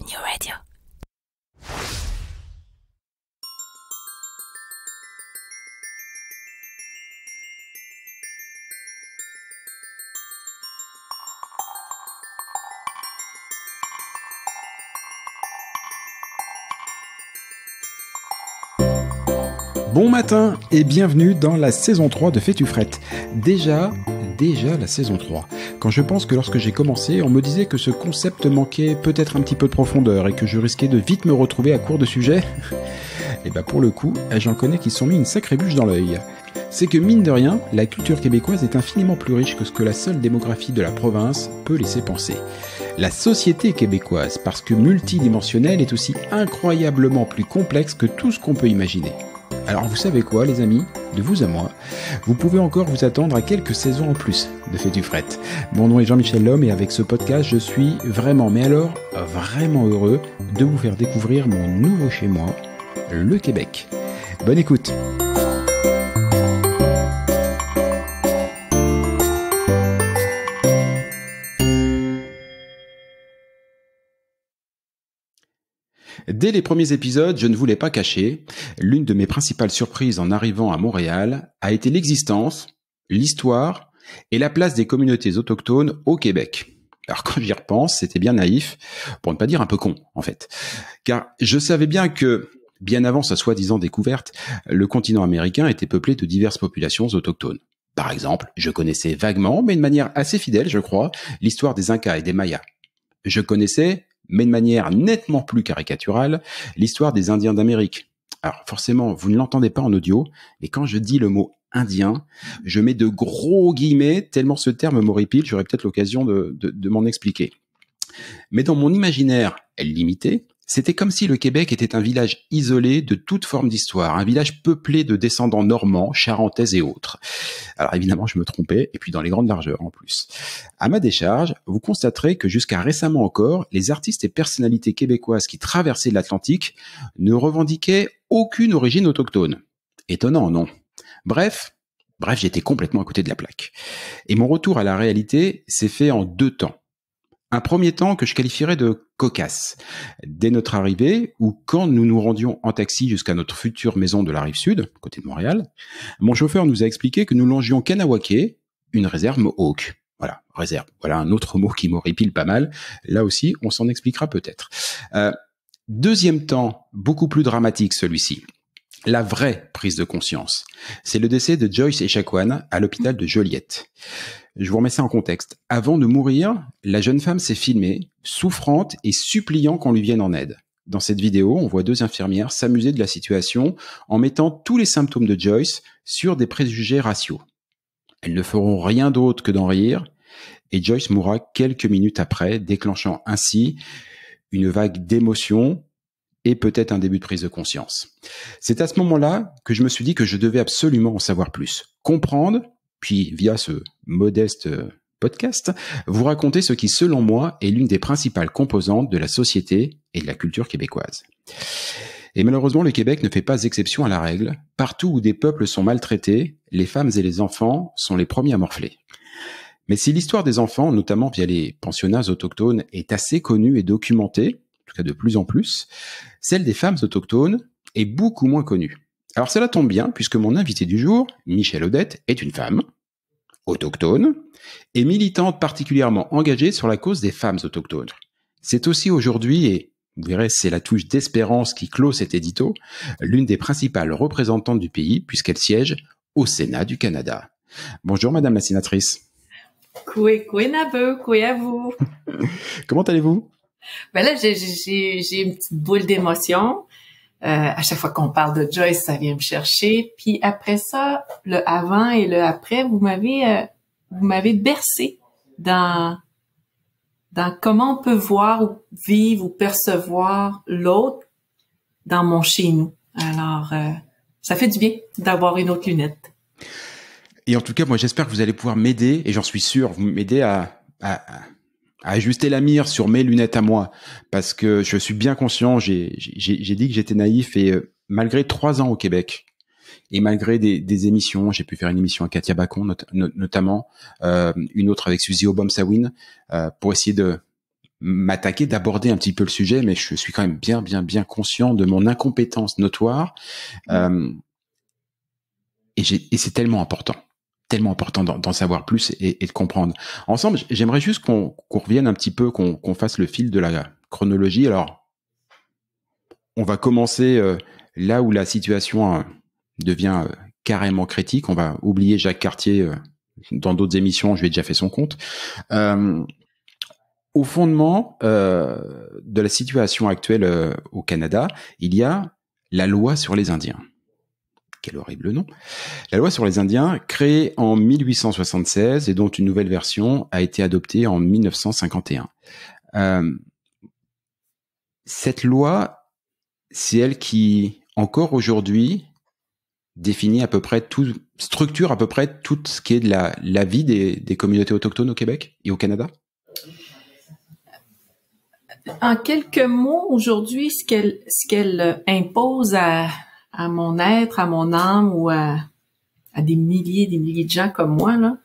new radio. Bon matin et bienvenue dans la saison 3 de Fais-tu. Déjà, déjà la saison 3. Quand je pense que lorsque j'ai commencé, on me disait que ce concept manquait peut-être un petit peu de profondeur et que je risquais de vite me retrouver à court de sujets, et bah pour le coup, j'en connais qui se sont mis une sacrée bûche dans l'œil. C'est que mine de rien, la culture québécoise est infiniment plus riche que ce que la seule démographie de la province peut laisser penser. La société québécoise, parce que multidimensionnelle, est aussi incroyablement plus complexe que tout ce qu'on peut imaginer. Alors vous savez quoi les amis De vous à moi, vous pouvez encore vous attendre à quelques saisons en plus de Fait du Fret. Mon nom est Jean-Michel Lhomme et avec ce podcast je suis vraiment, mais alors vraiment heureux de vous faire découvrir mon nouveau chez moi, le Québec. Bonne écoute Dès les premiers épisodes, je ne voulais pas cacher, l'une de mes principales surprises en arrivant à Montréal a été l'existence, l'histoire et la place des communautés autochtones au Québec. Alors quand j'y repense, c'était bien naïf, pour ne pas dire un peu con en fait. Car je savais bien que, bien avant sa soi-disant découverte, le continent américain était peuplé de diverses populations autochtones. Par exemple, je connaissais vaguement, mais de manière assez fidèle, je crois, l'histoire des Incas et des Mayas. Je connaissais mais de manière nettement plus caricaturale, l'histoire des Indiens d'Amérique. Alors forcément, vous ne l'entendez pas en audio, mais quand je dis le mot indien, je mets de gros guillemets, tellement ce terme m'horripile, j'aurai peut-être l'occasion de, de, de m'en expliquer. Mais dans mon imaginaire limité, c'était comme si le Québec était un village isolé de toute forme d'histoire, un village peuplé de descendants normands, charentais et autres. Alors évidemment, je me trompais, et puis dans les grandes largeurs en plus. À ma décharge, vous constaterez que jusqu'à récemment encore, les artistes et personnalités québécoises qui traversaient l'Atlantique ne revendiquaient aucune origine autochtone. Étonnant, non? Bref, bref, j'étais complètement à côté de la plaque. Et mon retour à la réalité s'est fait en deux temps. Un premier temps que je qualifierais de cocasse. Dès notre arrivée, ou quand nous nous rendions en taxi jusqu'à notre future maison de la rive sud, côté de Montréal, mon chauffeur nous a expliqué que nous longions Kanawake, une réserve Mohawk. Voilà, réserve. Voilà un autre mot qui m'horripile pas mal. Là aussi, on s'en expliquera peut-être. Euh, deuxième temps, beaucoup plus dramatique celui-ci. La vraie prise de conscience, c'est le décès de Joyce Echaquan à l'hôpital de Joliette. Je vous remets ça en contexte. Avant de mourir, la jeune femme s'est filmée, souffrante et suppliant qu'on lui vienne en aide. Dans cette vidéo, on voit deux infirmières s'amuser de la situation en mettant tous les symptômes de Joyce sur des préjugés raciaux. Elles ne feront rien d'autre que d'en rire, et Joyce mourra quelques minutes après, déclenchant ainsi une vague d'émotions et peut-être un début de prise de conscience. C'est à ce moment-là que je me suis dit que je devais absolument en savoir plus, comprendre puis via ce modeste euh, podcast, vous raconter ce qui, selon moi, est l'une des principales composantes de la société et de la culture québécoise. Et malheureusement, le Québec ne fait pas exception à la règle. Partout où des peuples sont maltraités, les femmes et les enfants sont les premiers à morfler. Mais si l'histoire des enfants, notamment via les pensionnats autochtones, est assez connue et documentée, en tout cas de plus en plus, celle des femmes autochtones est beaucoup moins connue. Alors cela tombe bien puisque mon invité du jour, Michel Odette, est une femme, autochtone, et militante particulièrement engagée sur la cause des femmes autochtones. C'est aussi aujourd'hui, et vous verrez, c'est la touche d'espérance qui clôt cet édito, l'une des principales représentantes du pays puisqu'elle siège au Sénat du Canada. Bonjour Madame la sénatrice. Coué, coué coué à vous. Comment allez-vous? Ben là, j'ai une petite boule d'émotion. Euh, à chaque fois qu'on parle de Joyce, ça vient me chercher. Puis après ça, le avant et le après, vous m'avez euh, vous m'avez bercé dans dans comment on peut voir ou vivre ou percevoir l'autre dans mon chez nous. Alors, euh, ça fait du bien d'avoir une autre lunette. Et en tout cas, moi, j'espère que vous allez pouvoir m'aider, et j'en suis sûr, vous m'aider à, à, à ajuster la mire sur mes lunettes à moi parce que je suis bien conscient. J'ai dit que j'étais naïf et euh, malgré trois ans au Québec et malgré des, des émissions, j'ai pu faire une émission à Katia Bacon notamment, euh, une autre avec Suzy Obom Sawin euh, pour essayer de m'attaquer, d'aborder un petit peu le sujet, mais je suis quand même bien, bien, bien conscient de mon incompétence notoire. Euh, et, et c'est tellement important, tellement important d'en savoir plus et, de comprendre. Ensemble, j'aimerais juste qu'on revienne un petit peu, qu'on fasse le fil de la chronologie. Alors, on va commencer euh, là où la situation euh, devient euh, carrément critique. On va oublier Jacques Cartier dans d'autres émissions. Je lui ai déjà fait son compte au fondement de la situation actuelle au Canada, il y a la loi sur les Indiens. Quel horrible nom. La loi sur les Indiens, créée en 1876 et dont une nouvelle version a été adoptée en 1951. Euh, cette loi, c'est elle qui, encore aujourd'hui, définit à peu près tout, structure à peu près tout ce qui est de la, vie des, des communautés autochtones au Québec et au Canada? En quelques mots, aujourd'hui, ce qu'elle ce qu'elle impose à, à mon être, à mon âme ou à, à des milliers, des milliers de gens comme moi, là,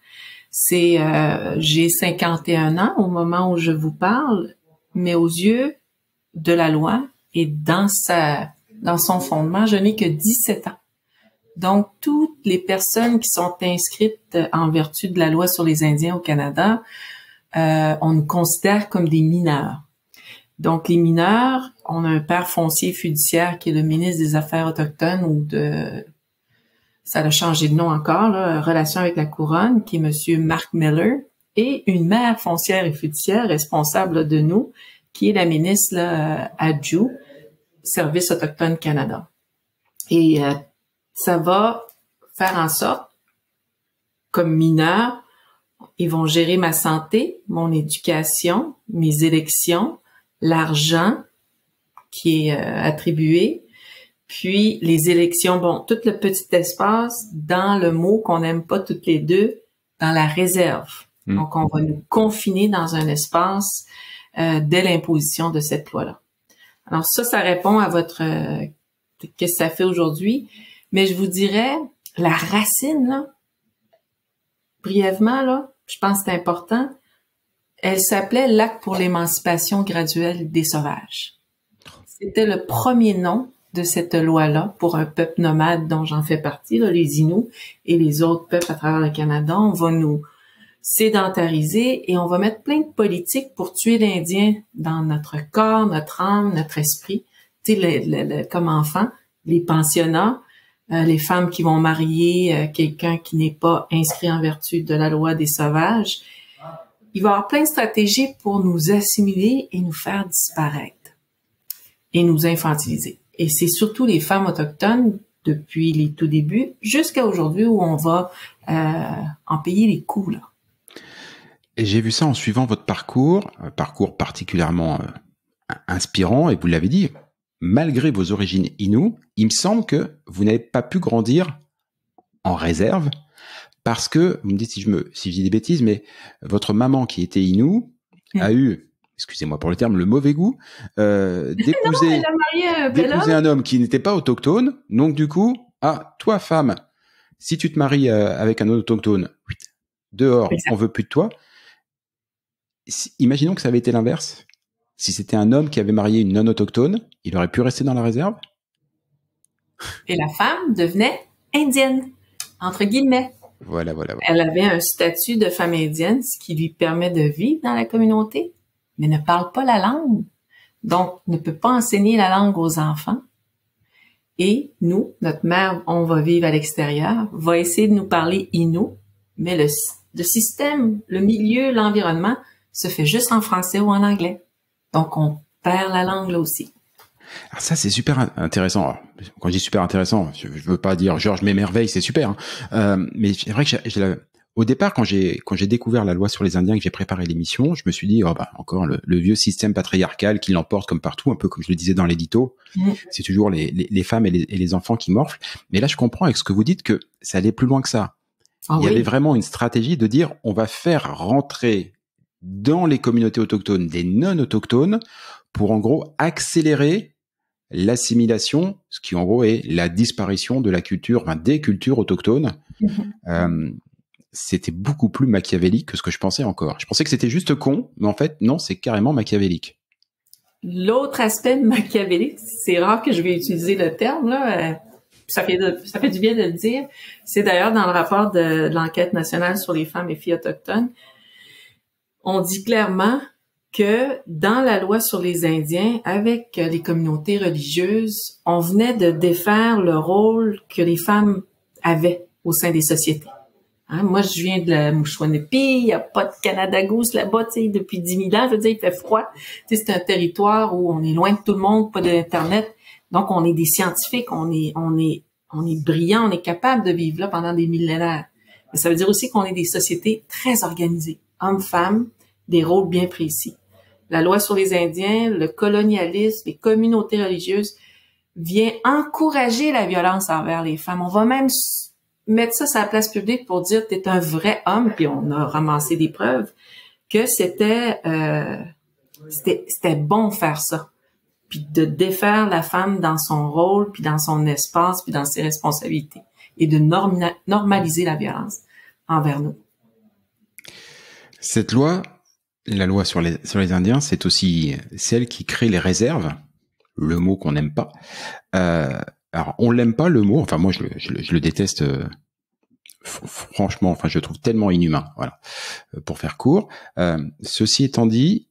c'est euh, j'ai 51 ans au moment où je vous parle, mais aux yeux de la loi et dans sa dans son fondement, je n'ai que 17 ans. Donc, toutes les personnes qui sont inscrites en vertu de la loi sur les Indiens au Canada, euh, on nous considère comme des mineurs. Donc, les mineurs, on a un père foncier fiduciaire qui est le ministre des Affaires autochtones ou de... Ça a changé de nom encore, là, relation avec la couronne, qui est Monsieur Mark Miller, et une mère foncière et fiduciaire responsable de nous, qui est la ministre là, Adju, Service autochtone Canada. Et euh, ça va faire en sorte, comme mineur, ils vont gérer ma santé, mon éducation, mes élections, l'argent qui est euh, attribué, puis les élections, bon, tout le petit espace dans le mot qu'on n'aime pas toutes les deux, dans la réserve. Hmm. Donc, on va nous confiner dans un espace euh, dès l'imposition de cette loi-là. Alors ça, ça répond à votre euh, qu'est-ce que ça fait aujourd'hui. Mais je vous dirais, la racine, là, brièvement, là, je pense que c'est important, elle s'appelait L'acte pour l'émancipation graduelle des sauvages. C'était le premier nom de cette loi-là pour un peuple nomade dont j'en fais partie, les Inuits et les autres peuples à travers le Canada. On va nous sédentariser et on va mettre plein de politiques pour tuer l'Indien dans notre corps, notre âme, notre esprit. Tu sais, comme enfant, les pensionnats, euh, les femmes qui vont marier euh, quelqu'un qui n'est pas inscrit en vertu de la loi des sauvages il va y avoir plein de stratégies pour nous assimiler et nous faire disparaître et nous infantiliser. Et c'est surtout les femmes autochtones depuis les tout débuts jusqu'à aujourd'hui où on va euh, en payer les coûts. Là. Et j'ai vu ça en suivant votre parcours, un parcours particulièrement euh, inspirant, et vous l'avez dit, malgré vos origines inou, il me semble que vous n'avez pas pu grandir en réserve, parce que, vous me dites si je me, si je dis des bêtises, mais votre maman qui était Inou mm. a eu, excusez-moi pour le terme, le mauvais goût euh, d'épouser, d'épouser un homme qui n'était pas autochtone. Donc du coup, ah, toi femme, si tu te maries euh, avec un autochtone, dehors, on veut plus de toi. Imaginons que ça avait été l'inverse. Si c'était un homme qui avait marié une non autochtone, il aurait pu rester dans la réserve? Et la femme devenait indienne, entre guillemets. Voilà, voilà, Elle avait un statut de femme indienne, ce qui lui permet de vivre dans la communauté, mais ne parle pas la langue. Donc, ne peut pas enseigner la langue aux enfants. Et nous, notre mère, on va vivre à l'extérieur, va essayer de nous parler inou, mais le, le système, le milieu, l'environnement se fait juste en français ou en anglais. Donc, on perd la langue là aussi. Alors ça, c'est super intéressant. quand je dis super intéressant, je, ne veux pas dire Georges m'émerveille, c'est super. Hein. Euh, mais c'est vrai que au départ, quand j'ai quand j'ai découvert la loi sur les Indiens, que j'ai préparé l'émission, je me suis dit, oh bah encore le, vieux système patriarcal qui l'emporte comme partout, un peu comme je le disais dans l'édito. Mmh. C'est toujours les, les, femmes et les, et les, enfants qui morflent. Mais là, je comprends avec ce que vous dites que ça allait plus loin que ça. Ah Il y avait vraiment une stratégie de dire, on va faire rentrer dans les communautés autochtones des non autochtones pour en gros accélérer l'assimilation, ce qui en gros est la disparition de la culture, enfin, des cultures autochtones. Euh, c'était beaucoup plus machiavélique que ce que je pensais encore. Je pensais que c'était juste con, mais en fait, non, c'est carrément machiavélique. L'autre aspect machiavélique, c'est rare que je vais utiliser le terme, là, euh, ça fait, ça fait du bien de le dire. C'est d'ailleurs dans le rapport de, l'enquête nationale sur les femmes et filles autochtones. On dit clairement que dans la loi sur les Indiens, avec les communautés religieuses, on venait de défaire le rôle que les femmes avaient au sein des sociétés. Hein, moi, je viens de la Mouchouanepi, il n'y a pas de Canada Goose là-bas, tu sais, depuis 10 000 ans. Je veux dire, il fait froid. Tu sais, c'est un territoire où on est loin de tout le monde, pas d'Internet. Donc, on est des scientifiques, on est, on est, on est brillants, on est capable de vivre là pendant des millénaires. Mais ça veut dire aussi qu'on est des sociétés très organisées, hommes-femmes, des rôles bien précis. La loi sur les Indiens, le colonialisme, les communautés religieuses vient encourager la violence envers les femmes. On va même mettre ça sur la place publique pour dire t'es un vrai homme, puis on a ramassé des preuves que c'était euh, c'était bon faire ça, puis de défaire la femme dans son rôle, puis dans son espace, puis dans ses responsabilités, et de normaliser la violence envers nous. Cette loi, la loi sur les sur les Indiens, c'est aussi celle qui crée les réserves, le mot qu'on n'aime pas. Euh, alors on l'aime pas le mot, enfin moi je le, je le, déteste euh, franchement, enfin je le trouve tellement inhumain, voilà, euh, pour faire court. Ceci étant dit,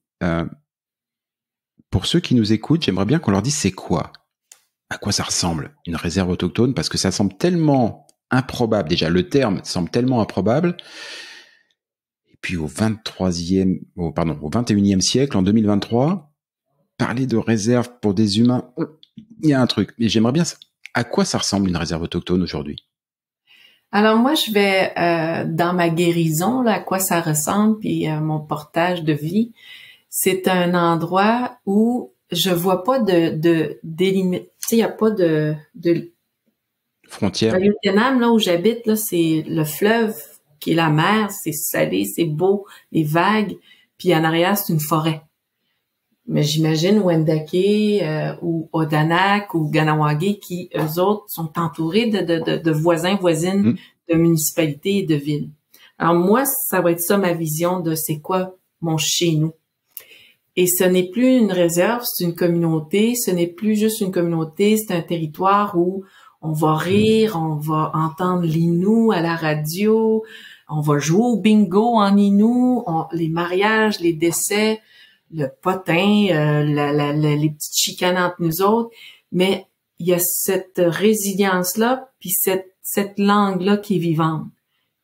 pour ceux qui nous écoutent, j'aimerais bien qu'on leur dise c'est quoi, à quoi ça ressemble une réserve autochtone, parce que ça semble tellement improbable déjà, le terme semble tellement improbable. Puis au 23e, au, pardon, au 21e siècle, en 2023, parler de réserve pour des humains, il y a un truc. Et j'aimerais bien à quoi ça ressemble une réserve autochtone aujourd'hui? Alors moi, je vais euh, dans ma guérison, là, à quoi ça ressemble, puis euh, mon portage de vie. C'est un endroit où je vois pas de de délimite. Tu sais, il y a pas de de frontière. Vietnam, là où j'habite, là, c'est le fleuve qui est la mer. C'est salé, c'est beau, les vagues. Puis en arrière, c'est une forêt. Mais j'imagine Wendake euh, ou Odanak ou Ganawagi qui, eux autres, sont entourés de, de, de, voisins, voisines mm. de municipalités et de villes. Alors moi, ça va être ça ma vision de c'est quoi mon chez nous. Et ce n'est plus une réserve, c'est une communauté. Ce n'est plus juste une communauté, c'est un territoire où on va rire, on va entendre l'inou à la radio, on va jouer au bingo en inou, les mariages, les décès, le potin, euh, les petites chicanes entre nous autres, mais il y a cette résilience-là, puis cette, cette langue-là qui est vivante.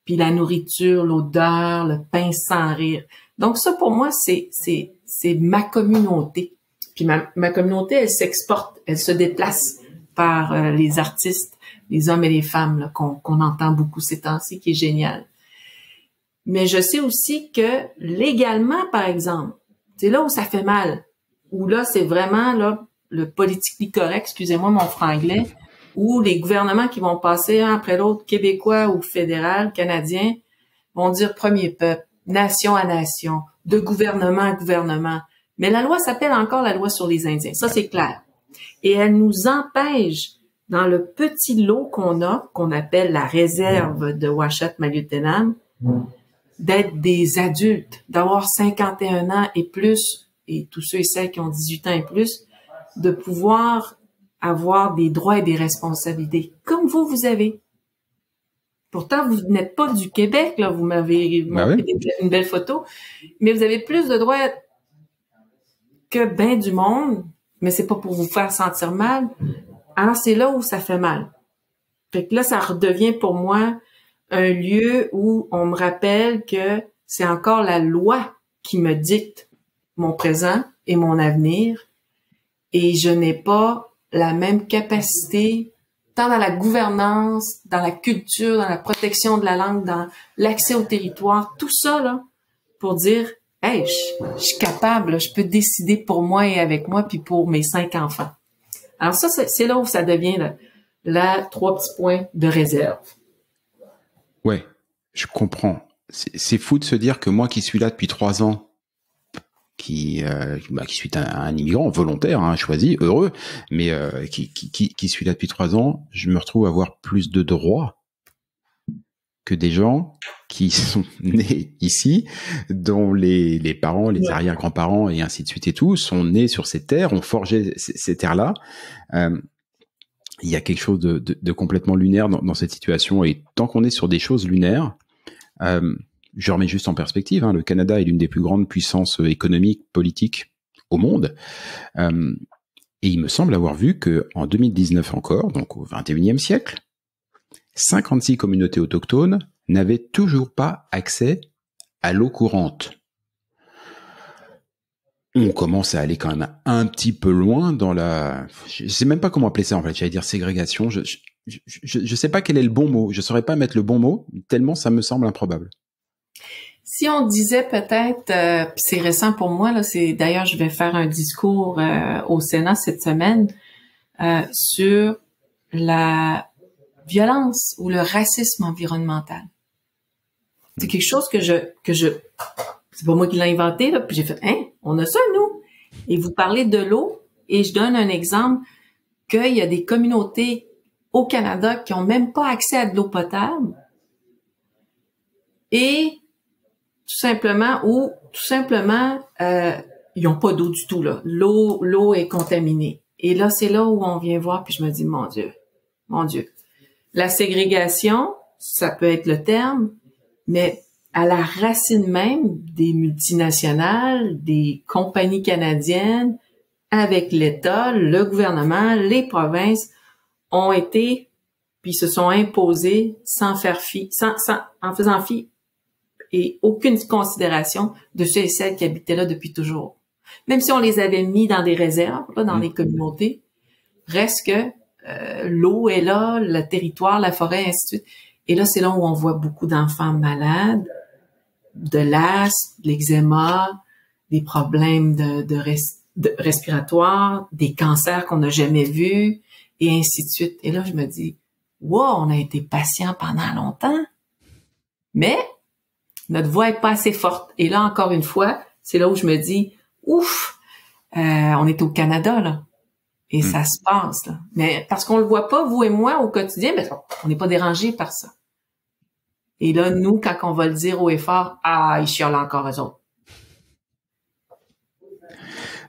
Puis la nourriture, l'odeur, le pain sans rire. Donc ça, pour moi, c'est, ma communauté. Puis ma, ma communauté, elle s'exporte, elle se déplace par euh, les artistes, les hommes et les femmes qu'on, qu'on entend beaucoup ces temps-ci, qui est génial. Mais je sais aussi que légalement, par exemple, c'est là où ça fait mal. Où là, c'est vraiment là le politique correct, excusez-moi mon franglais, où les gouvernements qui vont passer un après l'autre, québécois ou fédéral, canadien, vont dire premier peuple, nation à nation, de gouvernement à gouvernement. Mais la loi s'appelle encore la loi sur les Indiens. Ça, c'est clair. Et elle nous empêche, dans le petit lot qu'on a, qu'on appelle la réserve de Washat Maliotenam, d'être des adultes, d'avoir 51 ans et plus, et tous ceux et celles qui ont 18 ans et plus, de pouvoir avoir des droits et des responsabilités, comme vous, vous avez. Pourtant, vous n'êtes pas du Québec, là, vous m'avez ben montré une belle photo, mais vous avez plus de droits que ben du monde, mais c'est pas pour vous faire sentir mal. Alors, c'est là où ça fait mal. Fait que là, ça redevient pour moi un lieu où on me rappelle que c'est encore la loi qui me dicte mon présent et mon avenir et je n'ai pas la même capacité tant dans la gouvernance, dans la culture, dans la protection de la langue, dans l'accès au territoire, tout ça là pour dire hey, je, suis capable, je peux décider pour moi et avec moi puis pour mes cinq enfants. Alors ça c'est là où ça devient là, là trois petits points de réserve. Ouais, je comprends. C'est fou de se dire que moi qui suis là depuis trois ans, qui euh, bah, qui suis un, immigrant volontaire, hein, choisi, heureux, mais euh, qui, qui, qui, qui suis là depuis trois ans, je me retrouve à avoir plus de droits que des gens qui sont nés ici, dont les, les parents, les arrière-grands-parents et ainsi de suite et tout, sont nés sur ces terres, ont forgé ces, terres-là. Euh, il y a quelque chose de, complètement lunaire dans, dans, cette situation. Et tant qu'on est sur des choses lunaires, euh, je remets juste en perspective, hein, le Canada est l'une des plus grandes puissances économiques, politiques au monde. Euh, et il me semble avoir vu que en 2019 encore, donc au 21e siècle, 56 communautés autochtones n'avaient toujours pas accès à l'eau courante. On commence à aller quand même un petit peu loin dans la, je sais même pas comment appeler ça en fait. J'allais dire ségrégation. Je, je, je, sais pas quel est le bon mot. Je saurais pas mettre le bon mot tellement ça me semble improbable. Si on disait peut-être, euh, c'est récent pour moi là, c'est d'ailleurs je vais faire un discours euh, au Sénat cette semaine euh, sur la violence ou le racisme environnemental. C'est quelque chose que je que je c'est pas moi qui l'ai inventé là, puis j'ai fait hein, on a ça nous. Et vous parlez de l'eau et je donne un exemple qu'il y a des communautés au Canada qui ont même pas accès à de l'eau potable et tout simplement ou tout simplement euh, ils ont pas d'eau du tout là. L'eau l'eau est contaminée. Et là c'est là où on vient voir puis je me dis mon dieu. Mon dieu. La ségrégation, ça peut être le terme, mais à la racine même des multinationales, des compagnies canadiennes, avec l'État, le gouvernement, les provinces ont été puis se sont imposés sans faire fi, sans, sans, en faisant fi et aucune considération de ceux et celles qui habitaient là depuis toujours. Même si on les avait mis dans des réserves, là, dans mm. les communautés, reste que euh, l'eau est là, le territoire, la forêt, ainsi de suite. Et là, c'est là où on voit beaucoup d'enfants malades, de l'asthme, de l'eczéma, des problèmes de, de, respiratoires, des cancers qu'on n'a jamais vus, et ainsi de suite. Et là, je me dis, wow, on a été patient pendant longtemps, mais notre voix est pas assez forte. Et là, encore une fois, c'est là où je me dis, ouf, euh, on est au Canada, là. Et hmm. ça se passe, là. Mais parce qu'on le voit pas, vous et moi, au quotidien, mais on n'est pas dérangé par ça. Et là, nous, quand on va le dire au effort, ah, ils chialent encore eux autres.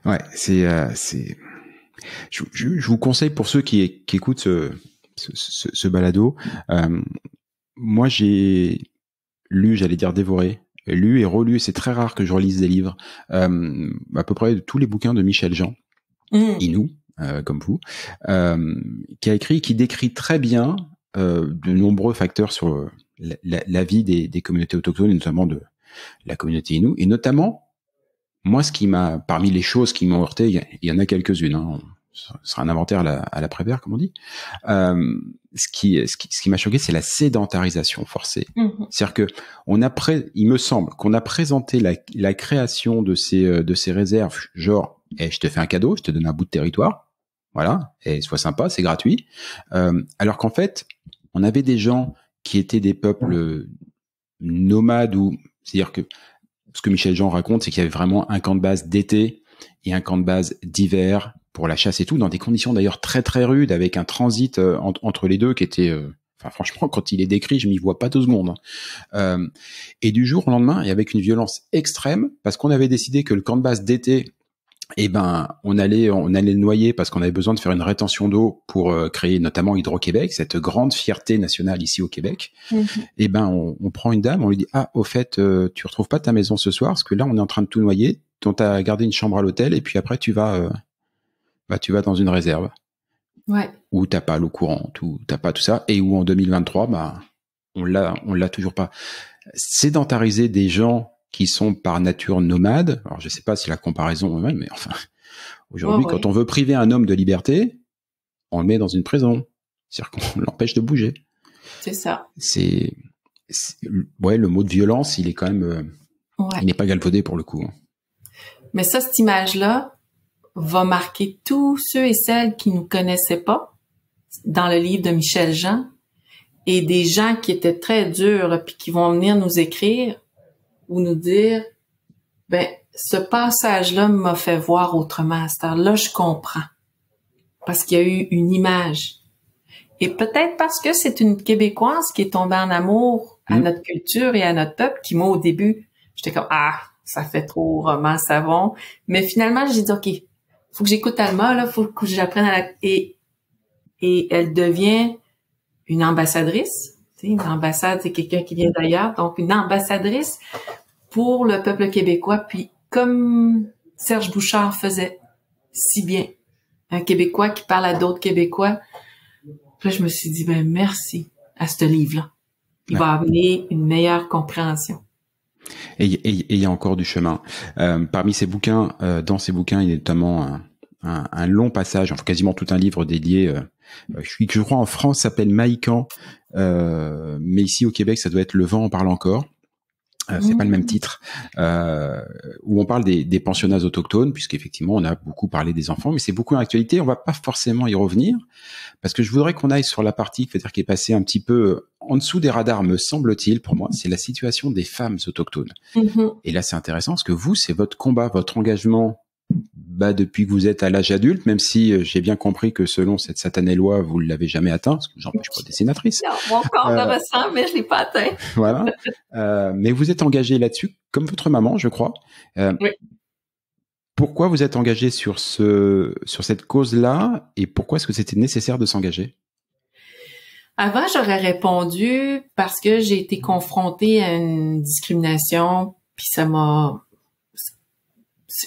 Ouais, c'est, euh, c'est. Je, je, vous conseille pour ceux qui, qui écoutent ce, ce, ce, balado. Euh, moi, j'ai lu, j'allais dire dévoré, lu et relu. C'est très rare que je relise des livres. Euh, à peu près tous les bouquins de Michel Jean, mmh. Inou, euh, comme vous, euh, qui a écrit, qui décrit très bien euh, de nombreux facteurs sur la, la, la vie des, des, communautés autochtones, et notamment de la communauté Inou, et notamment moi, ce qui m'a, parmi les choses qui m'ont heurté, il y, en a quelques-unes. Hein, ce sera un inventaire à la, à la Prévert, comme on dit. Euh, ce qui, ce qui, ce qui m'a choqué, c'est la sédentarisation forcée. Mm-hmm. C'est-à-dire que on a pré, il me semble qu'on a présenté la, la, création de ces, euh, de ces réserves, genre, eh, je te fais un cadeau, je te donne un bout de territoire, voilà, et sois sympa, c'est gratuit. Euh, alors qu'en fait, on avait des gens qui étaient des peuples nomades ou, c'est-à-dire que ce que Michel Jean raconte, c'est qu'il y avait vraiment un camp de base d'été et un camp de base d'hiver pour la chasse et tout, dans des conditions d'ailleurs très très rudes, avec un transit euh, entre les deux qui était, euh, enfin franchement, quand il est décrit, je m'y vois pas deux secondes. Hein. Euh, et du jour au lendemain, et avec une violence extrême, parce qu'on avait décidé que le camp de base d'été, eh ben, on allait, on allait le noyer parce qu'on avait besoin de faire une rétention d'eau pour créer notamment Hydro-Québec, cette grande fierté nationale ici au Québec. Et eh ben, on, on, prend une dame, on lui dit ah, au fait, tu retrouves pas ta maison ce soir parce que là, on est en train de tout noyer. Donc, t'as gardé une chambre à l'hôtel et puis après, tu vas bah, tu vas dans une réserve. Ouais. Où t'as pas l'eau courante, où t'as pas tout ça, et où en 2023, bah, on l'a, on l'a toujours pas. Sédentariser des gens qui sont par nature nomades. Alors je sais pas si la comparaison est même, mais enfin, aujourd'hui, quand on veut priver un homme de liberté, on le met dans une prison. C'est-à-dire qu'on l'empêche de bouger. C'est ça. C'est, ouais, le mot de violence, il est quand même, euh, il n'est pas galvaudé pour le coup. Hein. Mais ça, cette image-là, va marquer tous ceux et celles qui nous connaissaient pas dans le livre de Michel Jean et des gens qui étaient très durs puis qui vont venir nous écrire ou nous dire ben ce passage-là m'a fait voir autrement à là je comprends parce qu'il y a eu une image Et peut-être parce que c'est une Québécoise qui est tombée en amour à Mm. notre culture et à notre peuple, qui moi au début, j'étais comme ah, ça fait trop roman savon. Mais finalement, j'ai dit ok, faut que j'écoute Alma là, faut que j'apprenne à la et et elle devient une ambassadrice. Une ambassade, c'est quelqu'un qui vient d'ailleurs, donc une ambassadrice pour le peuple québécois. Puis comme Serge Bouchard faisait si bien, un Québécois qui parle à d'autres Québécois. Puis là, je me suis dit, ben merci à ce livre-là. Il va amener une meilleure compréhension. Et il y a encore du chemin. Euh, parmi ces bouquins, euh, dans ces bouquins, il y a notamment un, un- un long passage, enfin quasiment tout un livre dédié. Euh, euh, je suis, je crois en France, s'appelle Maïcan, euh, mais ici au Québec, ça doit être Le vent en parle encore. Euh, c'est Mhm. pas le même titre, euh, où on parle des, des pensionnats autochtones, puisqu'effectivement on a beaucoup parlé des enfants, mais c'est beaucoup en actualité. On va pas forcément y revenir, parce que je voudrais qu'on aille sur la partie, c'est-à-dire qui est passée un petit peu en dessous des radars, me semble-t-il, pour moi, c'est la situation des femmes autochtones. Mhm. Et là, c'est intéressant parce que vous, c'est votre combat, votre engagement, bah, depuis que vous êtes à l'âge adulte, même si euh, j'ai bien compris que selon cette satanée loi, vous ne l'avez jamais atteint, parce que vous n'empêche pas des sénatrices. Non, mon corps Euh, le ressent, mais je l'ai pas atteint. voilà. Euh, mais vous êtes engagé là-dessus, comme votre maman, je crois. Euh, Oui. Pourquoi vous êtes engagé sur ce, sur cette cause-là, et pourquoi est-ce que c'était nécessaire de s'engager? Avant, j'aurais répondu parce que j'ai été confrontée à une discrimination, puis ça m'a...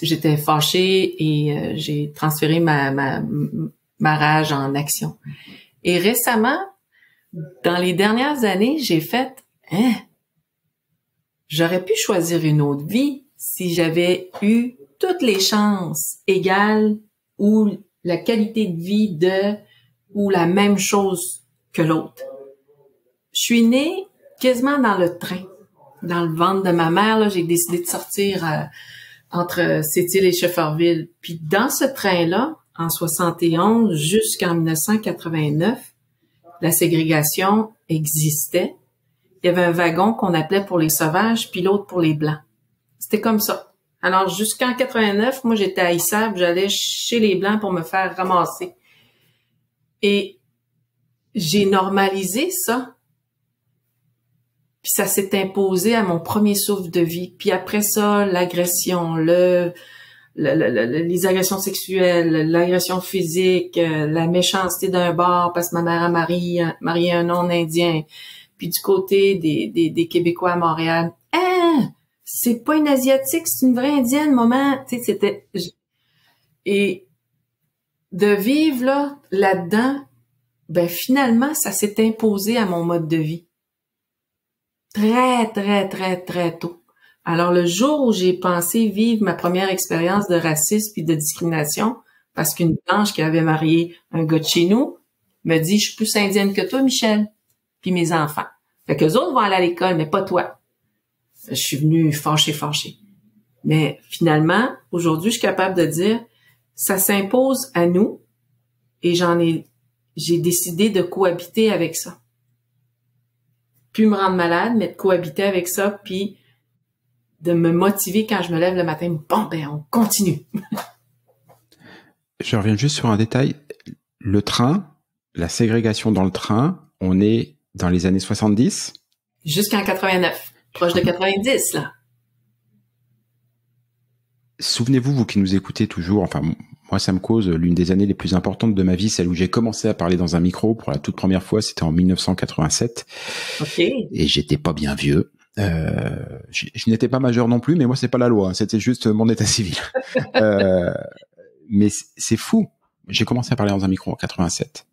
J'étais fâchée et euh, j'ai transféré ma, ma, ma rage en action. Et récemment, dans les dernières années, j'ai fait, hein, j'aurais pu choisir une autre vie si j'avais eu toutes les chances égales ou la qualité de vie de ou la même chose que l'autre. Je suis née quasiment dans le train, dans le ventre de ma mère. J'ai décidé de sortir euh, entre Sept-Îles et Shefferville. Puis dans ce train-là, en 71 jusqu'en 1989, la ségrégation existait. Il y avait un wagon qu'on appelait pour les sauvages, puis l'autre pour les blancs. C'était comme ça. Alors jusqu'en 89, moi j'étais à Issab, j'allais chez les blancs pour me faire ramasser. Et j'ai normalisé ça. Puis ça s'est imposé à mon premier souffle de vie. Puis après ça, l'agression, le, le- le- le- les agressions sexuelles, l'agression physique, euh, la méchanceté d'un bar parce que ma mère a marié, marié un non-indien. Puis du côté des, des, des Québécois à Montréal, hein, c'est pas une asiatique, c'est une vraie indienne, maman. Tu sais, c'était et de vivre là là-dedans, ben finalement, ça s'est imposé à mon mode de vie. Très, très, très, très tôt. Alors, le jour où j'ai pensé vivre ma première expérience de racisme puis de discrimination, parce qu'une blanche qui avait marié un gars de chez nous me dit, je suis plus indienne que toi, Michel, puis mes enfants. Fait que autres vont aller à l'école, mais pas toi. Je suis venue fâchée, fâchée. Mais finalement, aujourd'hui, je suis capable de dire, ça s'impose à nous et j'en ai, j'ai décidé de cohabiter avec ça. Plus me rendre malade, mais de cohabiter avec ça, puis de me motiver quand je me lève le matin. Bon, ben, on continue. Je reviens juste sur un détail. Le train, la ségrégation dans le train, on est dans les années 70. Jusqu'en 89. Proche de 90, là. Souvenez-vous, vous qui nous écoutez toujours, enfin, moi, ça me cause l'une des années les plus importantes de ma vie, celle où j'ai commencé à parler dans un micro pour la toute première fois, c'était en 1987. OK. Et j'étais pas bien vieux. Euh, je, je n'étais pas majeur non plus, mais moi, c'est pas la loi, hein, c'était juste mon état civil. euh, mais c'est fou. J'ai commencé à parler dans un micro en 87.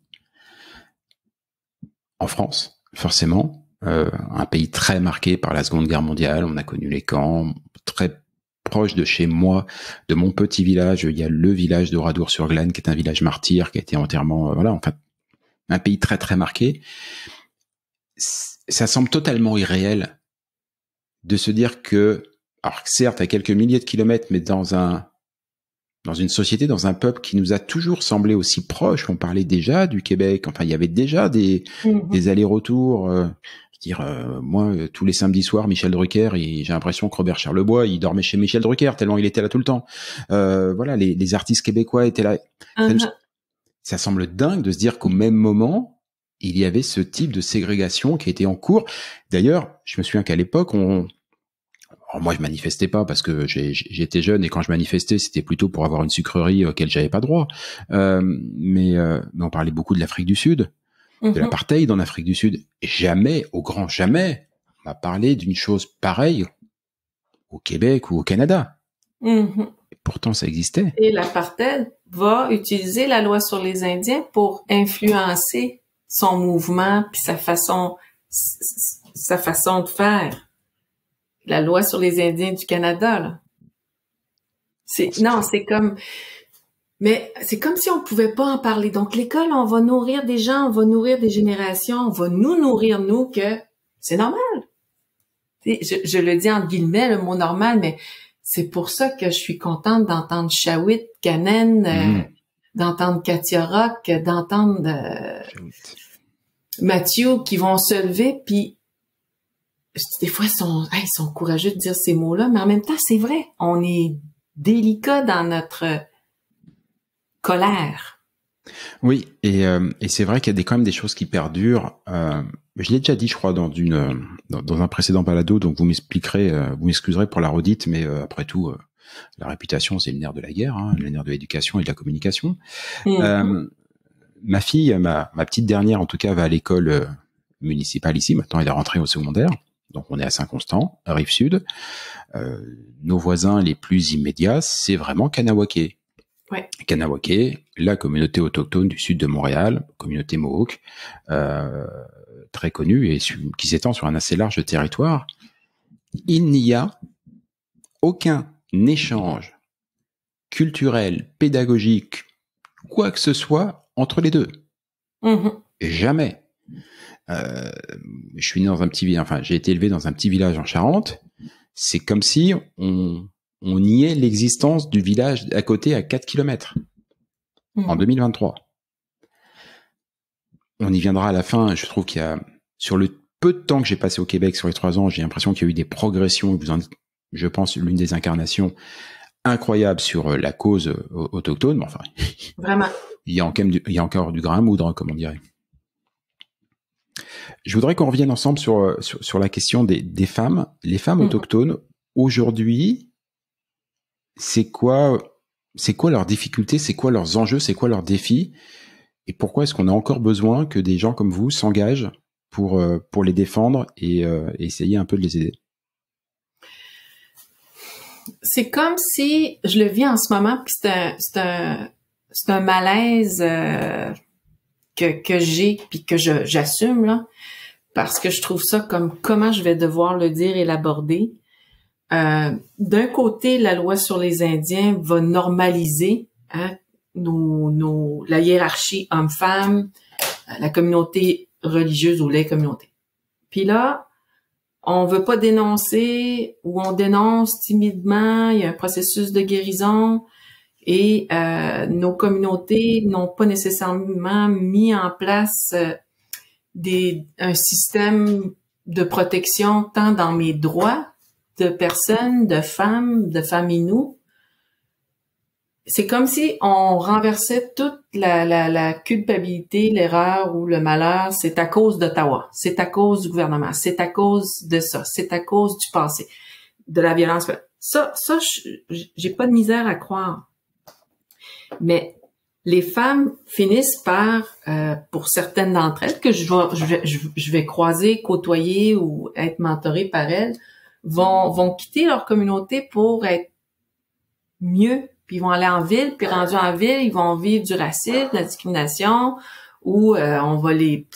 En France, forcément, euh, un pays très marqué par la Seconde Guerre mondiale. On a connu les camps, très proche de chez moi, de mon petit village. Il y a le village de Radour-sur-Glane, qui est un village martyr, qui a été entièrement, euh, voilà, enfin, un pays très très marqué. Ça semble totalement irréel de se dire que, alors certes à quelques milliers de kilomètres, mais dans un dans une société, dans un peuple qui nous a toujours semblé aussi proche. On parlait déjà du Québec. Enfin, il y avait déjà des Mhm. des allers-retours. euh, je veux dire, euh, moi, euh, tous les samedis soirs, Michel Drucker, j'ai l'impression que Robert Charlebois, il dormait chez Michel Drucker tellement il était là tout le temps. Euh, voilà, les, les artistes québécois étaient là. Mhm. Ça semble dingue de se dire qu'au même moment, il y avait ce type de ségrégation qui était en cours. D'ailleurs, je me souviens qu'à l'époque, on, moi, je manifestais pas parce que j'étais jeune et quand je manifestais, c'était plutôt pour avoir une sucrerie auquel j'avais pas droit. Euh, mais, euh, mais, on parlait beaucoup de l'Afrique du Sud, de mhm. l'apartheid en Afrique du Sud. Et jamais, au grand jamais, on m'a parlé d'une chose pareille au Québec ou au Canada. Mhm. Et pourtant, ça existait. Et l'apartheid va utiliser la loi sur les Indiens pour influencer son mouvement puis sa façon, sa façon de faire la loi sur les Indiens du Canada, là. C'est, non, c'est comme, mais c'est comme si on pouvait pas en parler. Donc, l'école, on va nourrir des gens, on va nourrir des générations, on va nous nourrir, nous, que c'est normal. Je, je, le dis en guillemets, le mot normal, mais c'est pour ça que je suis contente d'entendre Shawit, Canen, euh, mm. d'entendre Katia Rock, d'entendre euh, Mathieu qui vont se lever, puis des fois, ils sont, ils sont courageux de dire ces mots-là, mais en même temps, c'est vrai. On est délicat dans notre colère. Oui, et, euh, et c'est vrai qu'il y a des, quand même des choses qui perdurent. Euh, je l'ai déjà dit, je crois, dans, une, dans, un précédent balado, donc vous m'expliquerez, euh, vous m'excuserez pour la redite, mais euh, après tout, la réputation, c'est le nerf de la guerre, hein, le nerf de l'éducation et de la communication. Mm-hmm. ma fille, ma, ma petite dernière, en tout cas, va à l'école municipale ici. Maintenant, elle est rentrée au secondaire. Donc on est à Saint-Constant, rive sud. Euh, nos voisins les plus immédiats, c'est vraiment Kanawake. Ouais. Kanawake, la communauté autochtone du sud de Montréal, communauté Mohawk, euh, très connue et qui s'étend sur un assez large territoire. Il n'y a aucun échange culturel, pédagogique, quoi que ce soit entre les deux. Mm-hmm. Jamais. Euh, je suis né dans un petit village, enfin j'ai été élevé dans un petit village en Charente. C'est comme si on, on niait l'existence du village à côté à 4 km mmh. en 2023. On y viendra à la fin. Je trouve qu'il y a, sur le peu de temps que j'ai passé au Québec sur les trois ans, j'ai l'impression qu'il y a eu des progressions. Vous en, je pense, l'une des incarnations incroyables sur la cause autochtone. Mais enfin, vraiment, il y a du, il y a encore du grain à moudre, comme on dirait. Je voudrais qu'on revienne ensemble sur, euh, sur, la question des, des, femmes. Les femmes mhm. autochtones, aujourd'hui, c'est quoi, c'est quoi leurs difficultés, c'est quoi leurs enjeux, c'est quoi leurs défis, et pourquoi est-ce qu'on a encore besoin que des gens comme vous s'engagent pour, euh, pour les défendre et, euh, essayer un peu de les aider? C'est comme si, je le vis en ce moment, puis c'est un, un, c'est un malaise que, que j'ai puis que je, j'assume là parce que je trouve ça comme comment je vais devoir le dire et l'aborder. Euh, d'un côté, la loi sur les Indiens va normaliser hein, nos, nos, la hiérarchie homme-femme, la communauté religieuse ou les communautés. Puis là, on veut pas dénoncer ou on dénonce timidement, il y a un processus de guérison, et euh, nos communautés n'ont pas nécessairement mis en place euh, des, un système de protection tant dans mes droits de personnes, de femmes, de familles nous. C'est comme si on renversait toute la, la, la culpabilité, l'erreur ou le malheur. C'est à cause d'Ottawa, c'est à cause du gouvernement, c'est à cause de ça, c'est à cause du passé, de la violence. Ça, ça, j'ai pas de misère à croire. Mais les femmes finissent par, euh, pour certaines d'entre elles, que je vais, je, vais, croiser, côtoyer ou être mentorée par elles, vont, vont quitter leur communauté pour être mieux, puis ils vont aller en ville, puis rendus en ville, ils vont vivre du racisme, de la discrimination, ou euh, on va les,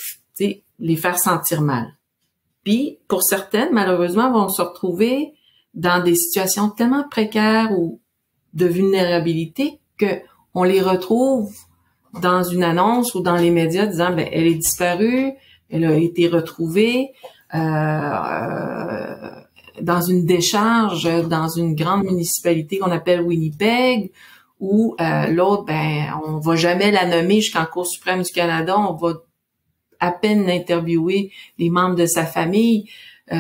les faire sentir mal. Puis, pour certaines, malheureusement, vont se retrouver dans des situations tellement précaires ou de vulnérabilité que on les retrouve dans une annonce ou dans les médias disant ben elle est disparue, elle a été retrouvée euh, euh, dans une décharge dans une grande municipalité qu'on appelle Winnipeg ou euh, l'autre ben on va jamais la nommer jusqu'en Cour suprême du Canada, on va à peine interviewer les membres de sa famille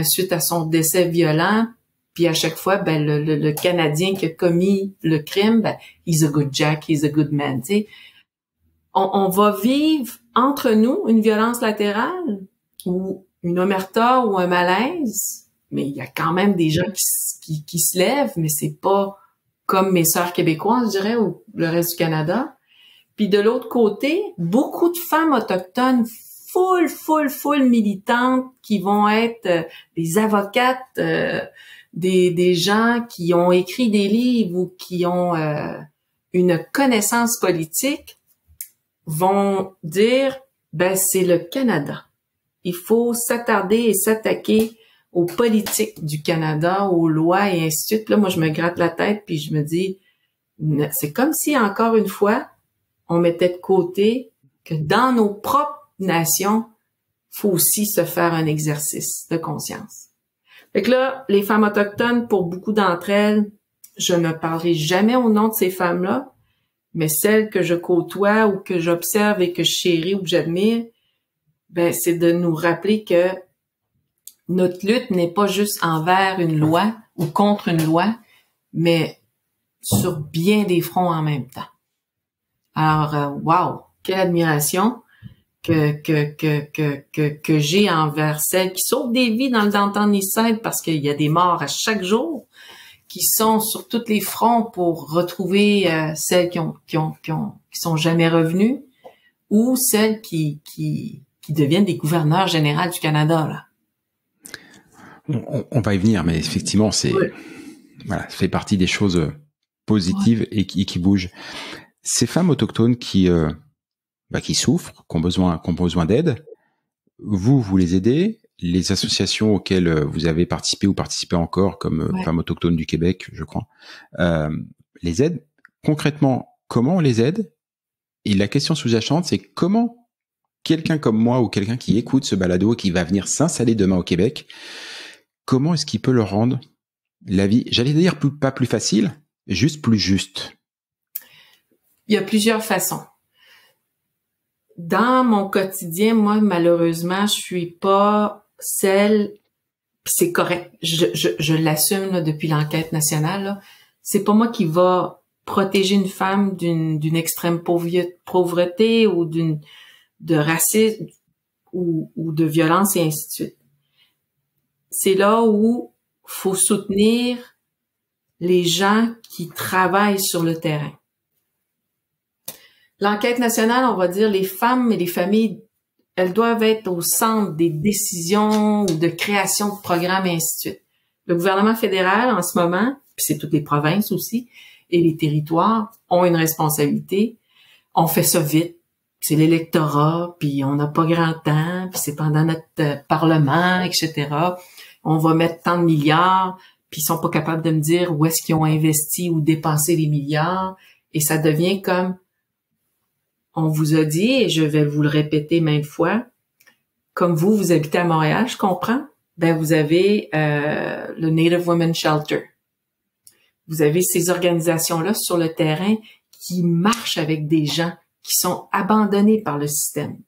suite à son décès violent puis à chaque fois, ben, le, le, Canadien qui a commis le crime, ben, he's a good Jack, he's a good man, tu sais. on, va vivre entre nous une violence latérale ou une omerta ou un malaise, mais il y a quand même des gens qui, qui, se lèvent, mais c'est pas comme mes sœurs québécoises, je dirais, ou le reste du Canada. Puis de l'autre côté, beaucoup de femmes autochtones full, full, full militantes qui vont être euh, des avocates, euh, des, des gens qui ont écrit des livres ou qui ont euh, une connaissance politique, vont dire, ben c'est le Canada. Il faut s'attarder et s'attaquer aux politiques du Canada, aux lois et ainsi de suite. Là, moi, je me gratte la tête puis je me dis, c'est comme si, encore une fois, on mettait de côté que dans nos propres nations, faut aussi se faire un exercice de conscience. Fait que là, les femmes autochtones, pour beaucoup d'entre elles, je ne parlerai jamais au nom de ces femmes-là, mais celles que je côtoie ou que j'observe et que je chéris ou que j'admire, ben, c'est de nous rappeler que notre lutte n'est pas juste envers une loi ou contre une loi, mais sur bien des fronts en même temps. Alors, euh, wow, quelle admiration que que que que que, que j'ai envers celles qui sauvent des vies dans le downtown Eastside parce qu'il y a des morts à chaque jour, qui sont sur tous les fronts pour retrouver euh, celles qui ont, qui ont qui ont qui sont jamais revenues ou celles qui qui qui deviennent des gouverneurs généraux du Canada là. On, on, va y venir, mais effectivement, c'est voilà, ça fait partie des choses positives et, qui, qui bougent. Ces femmes autochtones qui euh, bah, qui souffrent, qui ont besoin, qui ont besoin d'aide, vous vous les aidez. Les associations auxquelles euh, vous avez participé ou participez encore, comme euh, Femmes autochtones du Québec, je crois, euh, les aident. Concrètement, comment on les aide? Et la question sous-jacente, c'est comment quelqu'un comme moi ou quelqu'un qui écoute ce balado qui va venir s'installer demain au Québec, comment est-ce qu'il peut leur rendre la vie, j'allais dire plus, pas plus facile, juste plus juste Il y a plusieurs façons. Dans mon quotidien, moi, malheureusement, je suis pas celle, c'est correct, je, je, je l'assume depuis l'enquête nationale, c'est pas moi qui va protéger une femme d'une, d'une extrême pauvreté ou d'une de racisme ou, ou de violence et ainsi de suite c'est là où faut soutenir les gens qui travaillent sur le terrain. L'enquête nationale, on va dire, les femmes et les familles, elles doivent être au centre des décisions ou de création de programmes et ainsi de suite. Le gouvernement fédéral, en ce moment, puis c'est toutes les provinces aussi, et les territoires ont une responsabilité. On fait ça vite. C'est l'électorat, puis on n'a pas grand temps, puis c'est pendant notre euh, parlement, etc on va mettre tant de milliards, puis ils sont pas capables de me dire où est-ce qu'ils ont investi ou dépensé les milliards, et ça devient comme on vous a dit, et je vais vous le répéter maintes fois, comme vous, vous habitez à Montréal, je comprends, ben vous avez euh, le Native Women Shelter. Vous avez ces organisations-là sur le terrain qui marchent avec des gens qui sont abandonnés par le système.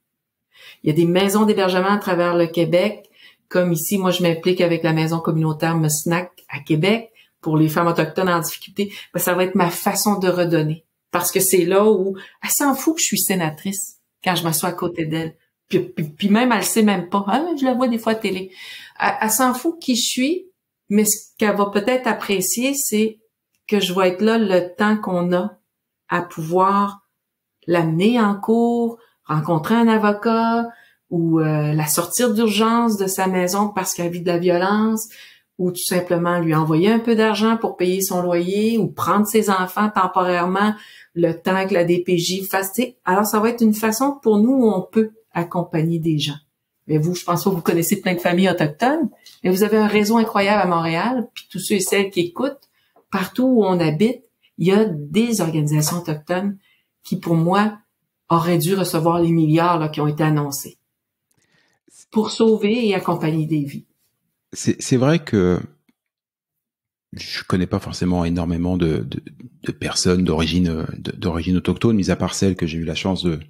Il y a des maisons d'hébergement à travers le Québec comme ici, moi, je m'implique avec la maison communautaire Musnac à Québec pour les femmes autochtones en difficulté, ben, ça va être ma façon de redonner. Parce que c'est là où elle s'en fout que je suis sénatrice quand je m'assois à côté d'elle. Puis, même, elle sait même pas. Ah, je la vois des fois à télé. Elle, s'en fout qui je suis, mais ce qu'elle va peut-être apprécier, c'est que je vais être là le temps qu'on a à pouvoir l'amener en cours, rencontrer un avocat, ou euh, la sortir d'urgence de sa maison parce qu'elle vit de la violence, ou tout simplement lui envoyer un peu d'argent pour payer son loyer, ou prendre ses enfants temporairement le temps que la DPJ fasse. Alors, ça va être une façon pour nous où on peut accompagner des gens. Mais vous, je pense que vous connaissez plein de familles autochtones, mais vous avez un réseau incroyable à Montréal, puis tous ceux et celles qui écoutent, partout où on habite, il y a des organisations autochtones qui, pour moi, auraient dû recevoir les milliards là, qui ont été annoncés pour sauver et accompagner des vies. C'est vrai que je connais pas forcément énormément de, de, de personnes d'origine d'origine autochtone, mis à part celles que j'ai eu la chance de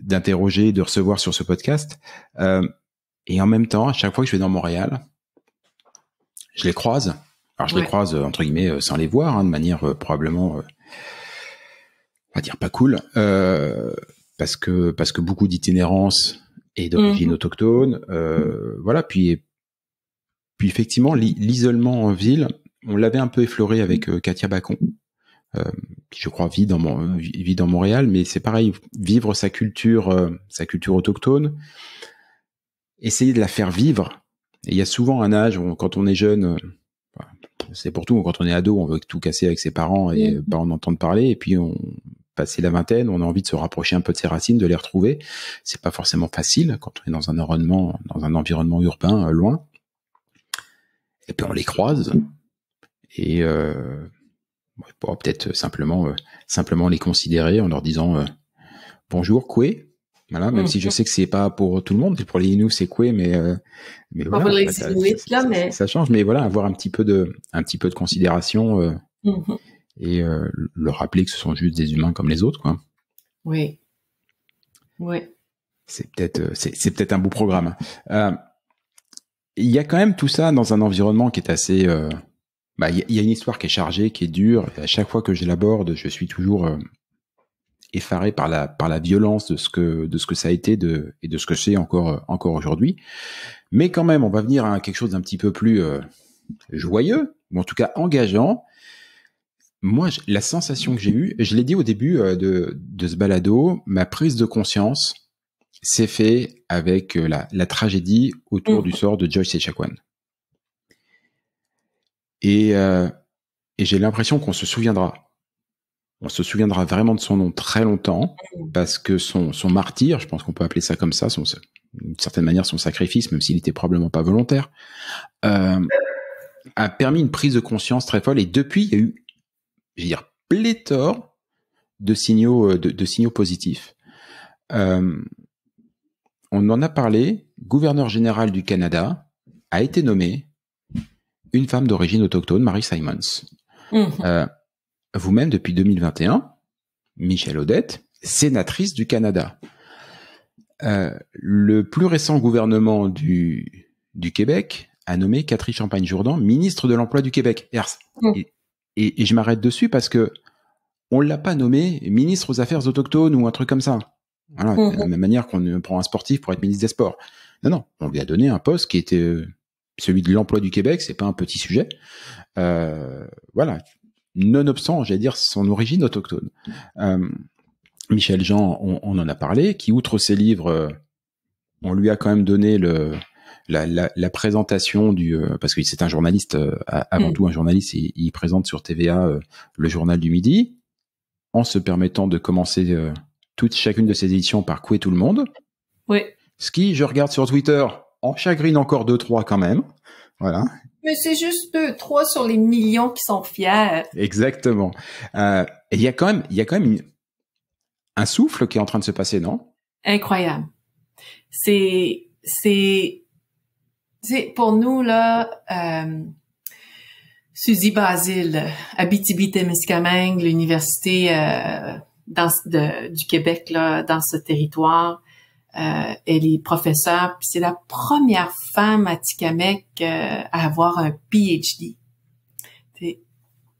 d'interroger, de recevoir sur ce podcast. Euh, et en même temps, à chaque fois que je vais dans Montréal, je les croise. Alors je les croise entre guillemets euh, sans les voir, hein, de manière euh, probablement, euh, on va dire pas cool. Euh, parce que parce que beaucoup d'itinérance et d'origine Mhm. autochtone. Euh, voilà, puis puis effectivement l'i- l'isolement en ville, on l'avait un peu effleuré avec euh, Katia Bacon, euh, qui je crois vit dans mon vit dans Montréal, mais c'est pareil, vivre sa culture euh, sa culture autochtone, essayer de la faire vivre. Et il y a souvent un âge où, quand on est jeune, euh, c'est pour tout, quand on est ado, on veut tout casser avec ses parents et Mhm. pas en entendre parler, et puis on passer la vingtaine, on a envie de se rapprocher un peu de ses racines, de les retrouver. C'est pas forcément facile quand on est dans un environnement, dans un environnement urbain euh, loin. Et puis on les croise et euh, on pourra peut-être simplement euh, simplement les considérer en leur disant euh, bonjour Koué. Voilà, même Mhm. si je sais que c'est pas pour tout le monde, pour les Inuits c'est Koué, mais euh, mais voilà, ça, mais- change, mais voilà, avoir un petit peu de un petit peu de considération euh, Mhm. et euh, leur rappeler que ce sont juste des humains comme les autres, quoi. Oui. Oui. c'est peut-être euh, c'est, c'est peut-être un beau programme. Il y a quand même tout ça dans un environnement qui est assez. euh, bah, il y, a- une histoire qui est chargée, qui est dure. Et à chaque fois que je l'aborde, je suis toujours euh, effaré par la par la violence de ce que de ce que ça a été de et de ce que c'est encore euh, encore aujourd'hui. Mais quand même, on va venir à quelque chose d'un petit peu plus joyeux, ou en tout cas engageant. Moi, la sensation que j'ai eue, je l'ai dit au début de, de ce balado, ma prise de conscience s'est fait avec euh, la, la tragédie autour du sort de Joyce Echaquan. Et, euh, et j'ai l'impression qu'on se souviendra. On se souviendra vraiment de son nom très longtemps, parce que son, son martyr, je pense qu'on peut appeler ça comme ça, son, d'une certaine manière son sacrifice, même s'il était probablement pas volontaire, euh, a permis une prise de conscience très folle. Et depuis, il y a eu, je veux dire, pléthore de signaux, euh, de, de signaux positifs. Euh, on en a parlé. Gouverneur général du Canada a été nommé une femme d'origine autochtone, Marie Simons. Mhm. Euh, vous-même, depuis 2021, Michel Odette, sénatrice du Canada. Euh, le plus récent gouvernement du, du Québec a nommé Catherine Champagne-Jourdan ministre de l'Emploi du Québec. Et, et- et je m'arrête dessus parce que on l'a pas nommé ministre aux Affaires autochtones ou un truc comme ça. Voilà, Mhm. de la même manière qu'on prend un sportif pour être ministre des Sports. Non, non, on lui a donné un poste qui était euh, celui de l'emploi du Québec, c'est pas un petit sujet. Euh, voilà, nonobstant, j'allais dire, son origine autochtone. Euh, Michel Jean, on, on en a parlé, qui outre ses livres, euh, on lui a quand même donné le la, la, la présentation du euh, parce que c'est un journaliste euh, avant Mm. tout un journaliste, il, il présente sur TVA euh, le journal du midi en se permettant de commencer euh, toute chacune de ses éditions par couer tout le monde. Oui. Ce qui, je regarde sur Twitter, en chagrine encore deux trois quand même. Voilà. Mais c'est juste deux, trois sur les millions qui sont fiers. Exactement. Euh, et il y a quand même, il y a quand même une- un souffle qui est en train de se passer, non? Incroyable. C'est, c'est, c'est pour nous là, euh, Suzy Basile, Abitibi-Témiscamingue, l'université euh, dans, de- du Québec là, dans ce territoire. Euh, elle est professeure, puis c'est la première femme à Tikamek euh, à avoir un PhD. T'sais,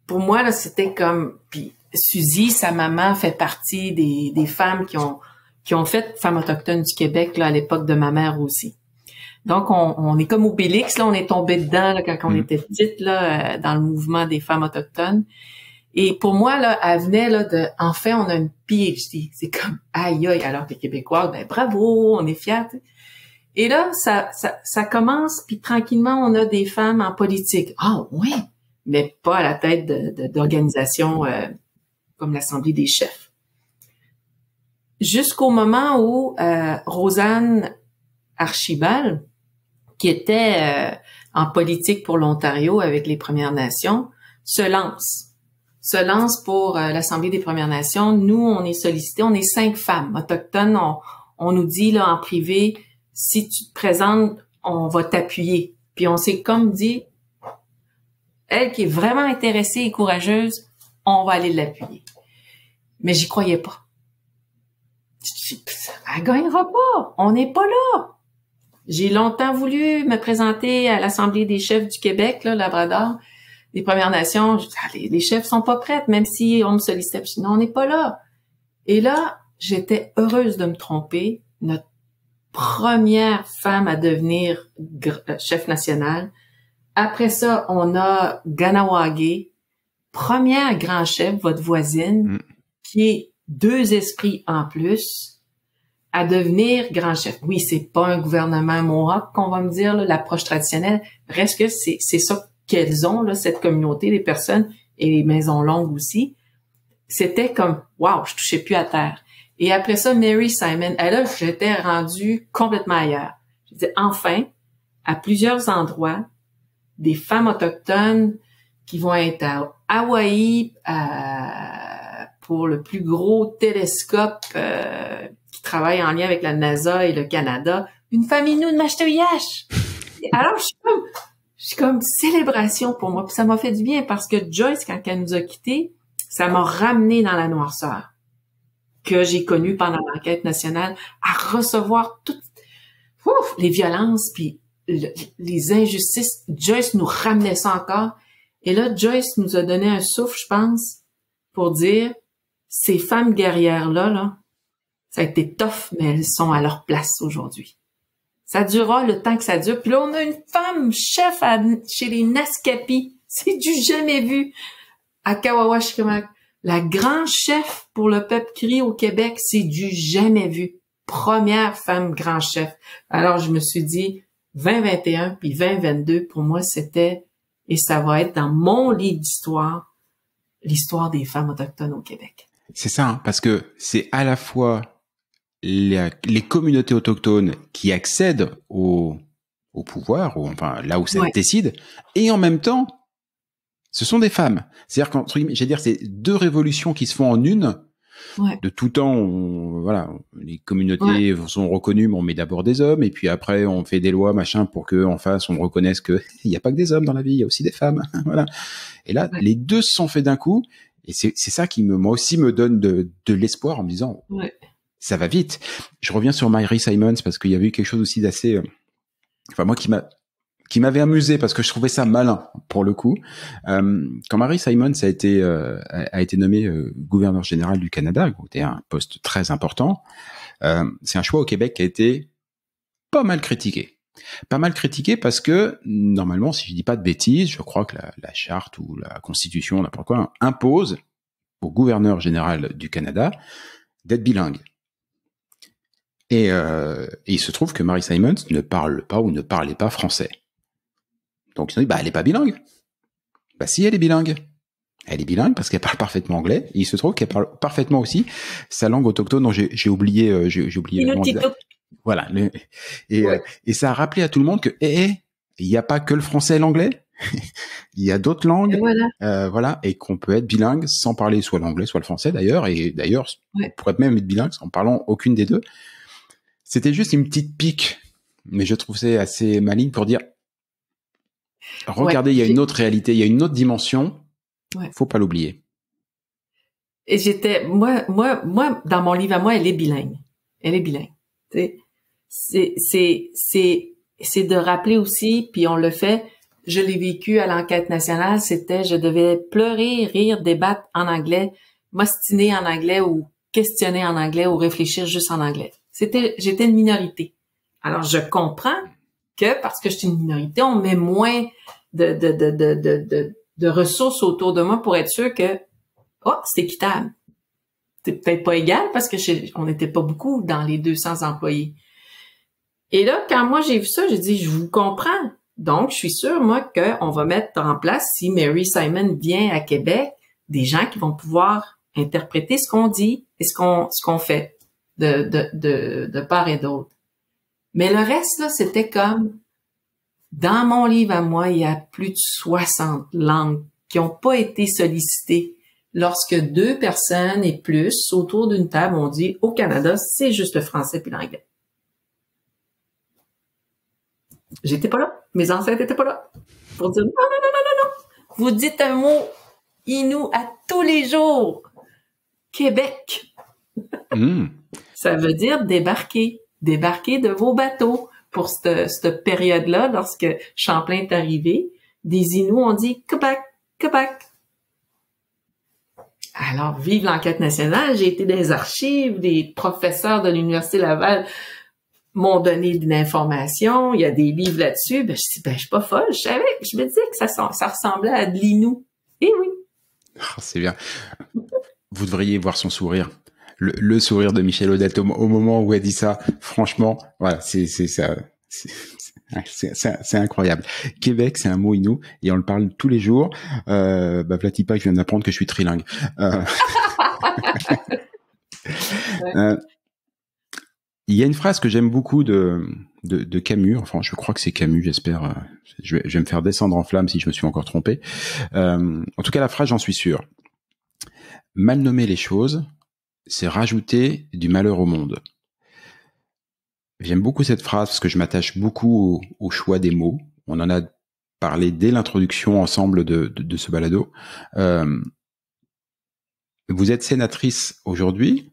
pour moi là, c'était comme puis Suzy, sa maman fait partie des, des femmes qui ont qui ont fait Femmes autochtones du Québec là à l'époque de ma mère aussi. Donc on, on est comme Obélix là, on est tombé dedans là, quand on Mm. était petite là euh, dans le mouvement des femmes autochtones. Et pour moi là, elle venait là de enfin on a une PhD. C'est comme aïe aïe alors que les Québécois ben bravo, on est fiers. Et là ça, ça ça commence puis tranquillement on a des femmes en politique. Ah oui, mais pas à la tête de- de- d'organisations euh, comme l'Assemblée des chefs jusqu'au moment où euh, Rosanne Archibald, qui était euh, en politique pour l'Ontario avec les Premières Nations, se lance. Se lance pour euh, l'Assemblée des Premières Nations. Nous, on est sollicités, on est cinq femmes autochtones. On, nous dit là en privé, si tu te présentes, on va t'appuyer. Puis on s'est comme dit, elle qui est vraiment intéressée et courageuse, on va aller l'appuyer. Mais j'y croyais pas. Elle gagnera pas. On n'est pas là. J'ai longtemps voulu me présenter à l'Assemblée des chefs du Québec, là, Labrador, des Premières Nations. Je dis, Ah, les, les chefs sont pas prêtes, même si on me sollicitait. Je dis, non, on n'est pas là. Et là, j'étais heureuse de me tromper. Notre première femme à devenir euh, chef national. Après ça, on a Ganawage, première grand chef, votre voisine, mm. qui est deux esprits en plus, à devenir grand chef. Oui, c'est pas un gouvernement Mohawk qu'on va me dire, l'approche traditionnelle. Reste que c'est, c'est ça qu'elles ont, là, cette communauté, les personnes et les maisons longues aussi. C'était comme, wow, je touchais plus à terre. Et après ça, Mary Simon, elle là, j'étais rendue complètement ailleurs. Je disais, enfin, à plusieurs endroits, des femmes autochtones qui vont être à Hawaï euh, pour le plus gros télescope euh, qui travaille en lien avec la NASA et le Canada. Une famille nous de Machteuillache. Alors, je suis comme, suis comme célébration pour moi. Puis ça m'a fait du bien parce que Joyce, quand elle nous a quittés, ça m'a ramené dans la noirceur que j'ai connu pendant l'enquête nationale, à recevoir toutes les violences puis les injustices. Joyce nous ramenait ça encore. Et là, Joyce nous a donné un souffle, je pense, pour dire, ces femmes guerrières-là, là, ça a été tough, mais elles sont à leur place aujourd'hui. Ça durera le temps que ça dure. Puis là, on a une femme chef chez les Naskapi. C'est du jamais vu. À Kawawashikamak. La grande chef pour le peuple cri au Québec, c'est du jamais vu. Première femme grand chef. Alors, je me suis dit, 2021 puis 2022, pour moi, c'était, et ça va être dans mon livre d'histoire, l'histoire des femmes autochtones au Québec. C'est ça, hein, parce que c'est à la fois les, communautés autochtones qui accèdent au, au pouvoir, ou enfin là où ça décide, et en même temps ce sont des femmes. C'est-à-dire qu'entre j'ai dire, c'est deux révolutions qui se font en une. De tout temps, voilà, les communautés sont reconnues, mais on met d'abord des hommes, et puis après on fait des lois, machin, pour que en face on reconnaisse que il n'y a pas que des hommes dans la vie, il y a aussi des femmes, voilà. Et là, les deux se sont faits d'un coup, et c'est ça qui me, moi aussi me donne de, de l'espoir en me disant, ça va vite. Je reviens sur Myrie Simons parce qu'il y avait eu quelque chose aussi d'assez, euh, enfin moi qui m'a qui m'avait amusé parce que je trouvais ça malin pour le coup. Euh, quand Marie Simons a été euh, a été nommé euh, gouverneur général du Canada, c'était un poste très important. C'est un choix au Québec qui a été pas mal critiqué. Pas mal critiqué parce que normalement, si je dis pas de bêtises, je crois que la, la charte ou la constitution, n'importe quoi, impose au gouverneur général du Canada d'être bilingue. Et, euh, et, il se trouve que Marie Simons ne parle pas ou ne parlait pas français. Donc ils ont dit, bah elle est pas bilingue. Bah si, elle est bilingue. Elle est bilingue parce qu'elle parle parfaitement anglais. Et il se trouve qu'elle parle parfaitement aussi sa langue autochtone dont j'ai oublié, euh, j'ai oublié. Voilà. Et, euh, et ça a rappelé à tout le monde que, eh, eh il n'y a pas que le français et l'anglais. il y a d'autres langues, voilà. Euh, voilà, et qu'on peut être bilingue sans parler soit l'anglais, soit le français d'ailleurs, et d'ailleurs, on pourrait même être bilingue en parlant aucune des deux. C'était juste une petite pique, mais je trouve ça assez maligne pour dire, Regardez, il y a une autre réalité, il y a une autre dimension. Ouais. Faut pas l'oublier. Et j'étais, moi, moi, moi, dans mon livre à moi, elle est bilingue. Elle est bilingue. C'est, c'est, c'est, c'est de rappeler aussi, puis on le fait. Je l'ai vécu à l'enquête nationale. C'était, je devais pleurer, rire, débattre en anglais, m'ostiner en anglais ou questionner en anglais ou réfléchir juste en anglais. J'étais une minorité. Alors je comprends que parce que je suis une minorité, on met moins de, ressources autour de moi pour être sûr que oh, c'est équitable. C'est peut-être pas égal parce que on n'était pas beaucoup dans les 200 employés. Et là, quand moi j'ai vu ça, j'ai dit, je vous comprends. Donc, je suis sûre, moi, qu'on va mettre en place, si Mary Simon vient à Québec, des gens qui vont pouvoir interpréter ce qu'on dit et ce qu'on fait de, de, de, de part et d'autre. Mais le reste, là, c'était comme, dans mon livre à moi, il y a plus de 60 langues qui n'ont pas été sollicitées. Lorsque deux personnes et plus autour d'une table ont dit au Canada, c'est juste le français puis l'anglais. J'étais pas là. Mes ancêtres étaient pas là. Pour dire non, non, non, non, non, non. Vous dites un mot inou à tous les jours. Québec. Hmm. Ça veut dire débarquer débarquer de vos bateaux pour cette, période-là, lorsque Champlain est arrivé. Des Inuits ont dit Québec, Québec. Alors, vive l'enquête nationale, j'ai été des archives, des professeurs de l'Université Laval m'ont donné de l'information, il y a des livres là-dessus, ben, je dis, ben, je suis pas folle, je savais, je me disais que ça, ressemblait à de l'inou. Et oui. Ah, c'est bien. Vous devriez voir son sourire. Le, sourire de Michel Odette au, moment où elle dit ça, franchement, voilà, c'est c'est ça, c'est incroyable. Québec, c'est un mot inou et on le parle tous les jours. Euh, bah, Platipa, je viens d'apprendre que je suis trilingue. Euh... euh, il y a une phrase que j'aime beaucoup de, de, Camus, enfin je crois que c'est Camus, j'espère, euh, je vais, me faire descendre en flamme si je me suis encore trompé. Euh, en tout cas, la phrase, j'en suis sûr. Mal nommer les choses, c'est rajouter du malheur au monde. J'aime beaucoup cette phrase parce que je m'attache beaucoup au, choix des mots. On en a parlé dès l'introduction ensemble de, de, ce balado. Euh, vous êtes sénatrice aujourd'hui,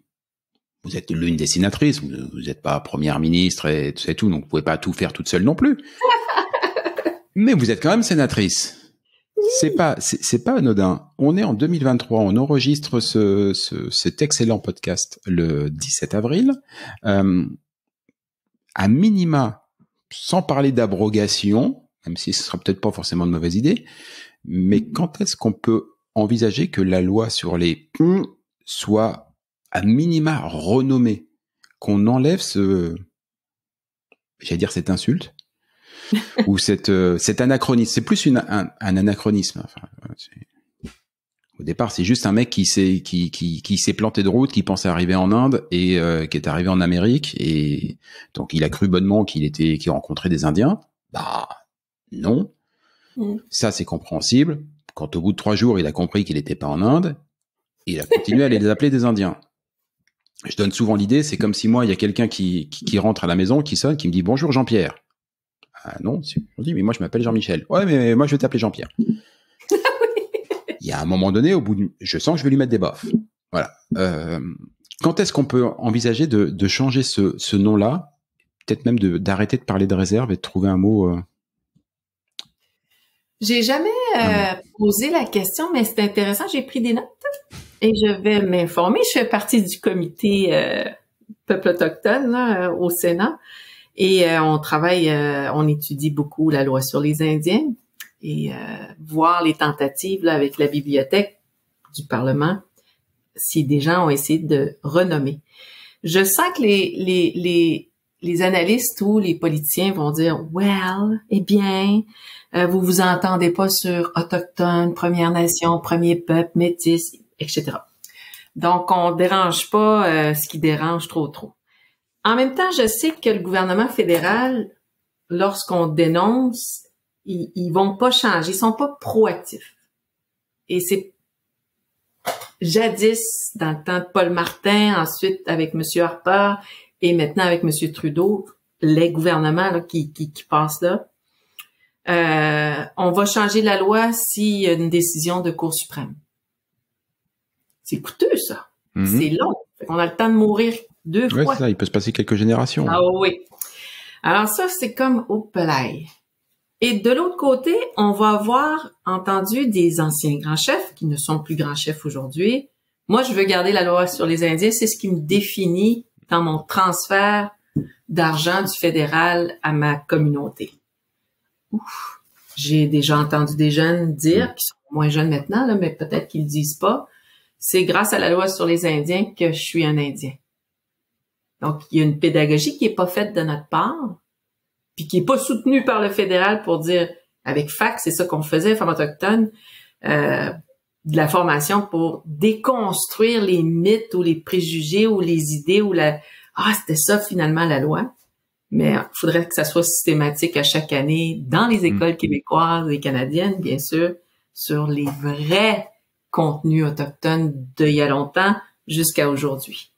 vous êtes l'une des sénatrices, vous n'êtes pas première ministre et tout tout, donc vous pouvez pas tout faire toute seule non plus. Mais vous êtes quand même sénatrice. C'est pas, c'est pas anodin. On est en 2023, on enregistre ce, cet excellent podcast le 17 avril. Euh, à minima, sans parler d'abrogation, même si ce sera peut-être pas forcément une mauvaise idée, mais quand est-ce qu'on peut envisager que la loi sur les soit à minima renommé, qu'on enlève ce, j'allais dire cette insulte, ou cette, euh, cet anachronisme. C'est plus une, un, anachronisme. Enfin, au départ, c'est juste un mec qui s'est qui, qui, qui s'est planté de route, qui pensait arriver en Inde et euh, qui est arrivé en Amérique et donc il a cru bonnement qu'il était qu'il rencontrait des Indiens. Bah non. Mm. Ça c'est compréhensible. Quand au bout de trois jours il a compris qu'il n'était pas en Inde, il a continué à les appeler des Indiens je donne souvent l'idée, c'est comme si moi, il y a quelqu'un qui, qui, rentre à la maison, qui sonne, qui me dit bonjour Jean-Pierre. Ah non, on dit mais moi je m'appelle Jean-Michel. Ouais, mais moi je vais t'appeler Jean-Pierre. il y a un moment donné, au bout de, je sens que je vais lui mettre des baffes. Voilà. Euh, quand est-ce qu'on peut envisager de, de changer ce, ce nom-là, peut-être même d'arrêter de, parler de réserve et de trouver un mot. Euh... J'ai jamais euh, posé la question, mais c'est intéressant. J'ai pris des notes et je vais m'informer. Je fais partie du comité peuple autochtone là, au Sénat et euh, on travaille, on étudie beaucoup la loi sur les Indiens et voir les tentatives là, avec la bibliothèque du Parlement si des gens ont essayé de renommer. Je sens que les, les, les, les analystes ou les politiciens vont dire well, eh bien, vous vous entendez pas sur autochtone, Première Nation, premier peuple, métis etc. Donc, on dérange pas euh, ce qui dérange trop trop. En même temps, je sais que le gouvernement fédéral, lorsqu'on dénonce, ils, ils vont pas changer, ils sont pas proactifs. Et c'est jadis, dans le temps de Paul Martin, ensuite avec M. Harper et maintenant avec M. Trudeau, les gouvernements qui, qui, qui passent là, euh, on va changer la loi s'il y a une décision de Cour suprême. C'est coûteux, ça. Mhm. C'est long. On a le temps de mourir deux ouais, fois. ça. Il peut se passer quelques générations. Ah oui. Alors ça, c'est comme au palais. Et de l'autre côté, on va avoir entendu des anciens grands chefs qui ne sont plus grands chefs aujourd'hui. Moi, je veux garder la loi sur les Indiens. C'est ce qui me définit dans mon transfert d'argent du fédéral à ma communauté. J'ai déjà entendu des jeunes dire, qui sont moins jeunes maintenant, là, mais peut-être qu'ils le disent pas, c'est grâce à la loi sur les Indiens que je suis un Indien. Donc, il y a une pédagogie qui est pas faite de notre part, puis qui est pas soutenue par le fédéral pour dire, avec FAC, c'est ça qu'on faisait, femmes autochtones, euh, de la formation pour déconstruire les mythes ou les préjugés ou les idées ou la, ah, c'était ça finalement la loi. Mais il faudrait que ça soit systématique à chaque année dans les mm. écoles québécoises et canadiennes, bien sûr, sur les vrais contenu autochtone d'il y a longtemps jusqu'à aujourd'hui.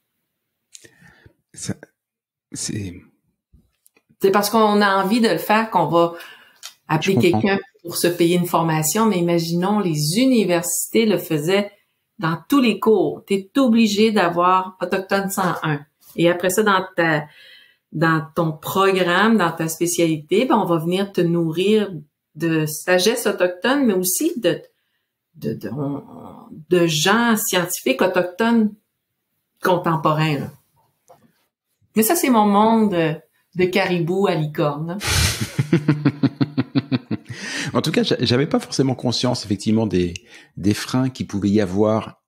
C'est c'est parce qu'on a envie de le faire qu'on va appeler quelqu'un pour se payer une formation, mais imaginons les universités le faisaient dans tous les cours. Tu es obligé d'avoir Autochtone 101. Et après ça, dans ta dans ton programme, dans ta spécialité, ben on va venir te nourrir de sagesse autochtone, mais aussi de de, de, gens scientifiques autochtones contemporains. Mais ça, c'est mon monde de caribou à licorne. en tout cas, j'avais pas forcément conscience effectivement des, des freins qui pouvait y avoir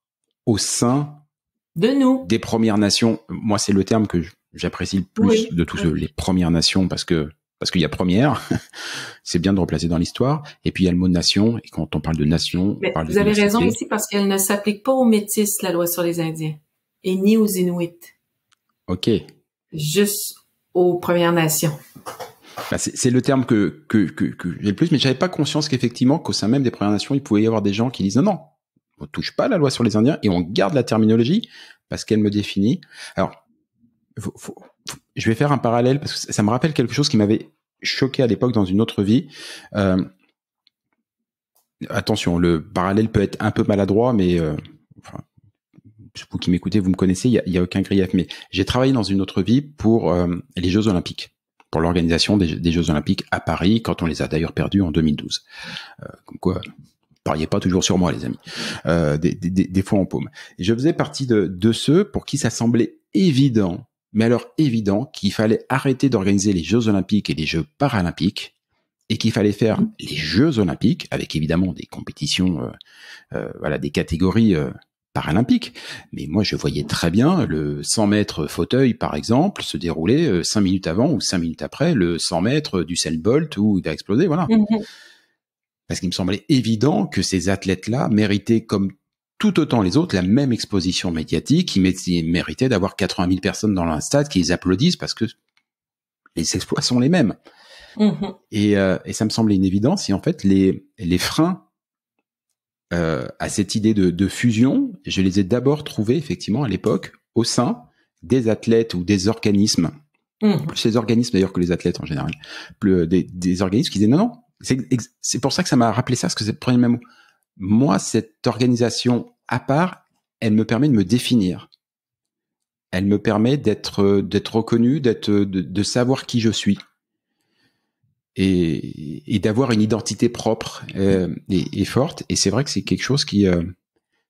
au sein de nous des Premières Nations. Moi, c'est le terme que j'apprécie le plus de tous les Premières Nations parce que parce qu'il y a première, c'est bien de replacer dans l'histoire, et puis il y a le mot nation, et quand on parle de nation, on parle vous avez raison ici parce qu'elle ne s'applique pas aux métis, la loi sur les Indiens, et ni aux Inuits. Ok. Juste aux Premières Nations. Bah, c'est le terme que, j'ai le plus, mais j'avais pas conscience qu'effectivement, qu'au sein même des Premières Nations, il pouvait y avoir des gens qui disent non, non, on touche pas la loi sur les Indiens et on garde la terminologie parce qu'elle me définit. Alors, je vais faire un parallèle parce que ça me rappelle quelque chose qui m'avait choqué à l'époque dans une autre vie. Euh, attention, le parallèle peut être un peu maladroit, mais euh, vous qui m'écoutez, vous me connaissez, il y a, aucun grief. Mais j'ai travaillé dans une autre vie pour euh, les Jeux Olympiques pour l'organisation des, Jeux Olympiques à Paris, quand on les a d'ailleurs perdus en 2012. Euh, comme quoi, pariez pas toujours sur moi, les amis. Euh, des, des, des, fois en paume. Et je faisais partie de, de ceux pour qui ça semblait évident, mais alors évident, qu'il fallait arrêter d'organiser les Jeux Olympiques et les Jeux Paralympiques, et qu'il fallait faire les Jeux Olympiques avec évidemment des compétitions, euh, euh voilà, des catégories euh, paralympique. Mais moi, je voyais très bien le 100 mètres fauteuil, par exemple, se dérouler 5 euh, minutes avant ou 5 minutes après le 100 mètres du Bolt où il va exploser, voilà. Mhm. Parce qu'il me semblait évident que ces athlètes-là méritaient, comme tout autant les autres, la même exposition médiatique. Ils méritaient d'avoir 80 000 personnes dans un stade qui les applaudissent parce que les exploits sont les mêmes. Mhm. Et, euh, et, ça me semblait une évidence. Et en fait, les, les freins euh, à cette idée de, fusion, je les ai d'abord trouvés effectivement à l'époque au sein des athlètes ou des organismes, mmh. plus les organismes d'ailleurs que les athlètes en général, plus euh, des, organismes qui disaient non, non, c'est pour ça que ça m'a rappelé ça, parce que c'est le premier mot. Moi, cette organisation à part, elle me permet de me définir. Elle me permet d'être d'être reconnu, d'être de savoir qui je suis et, et d'avoir une identité propre euh, et, et, forte. Et c'est vrai que c'est quelque chose qui euh,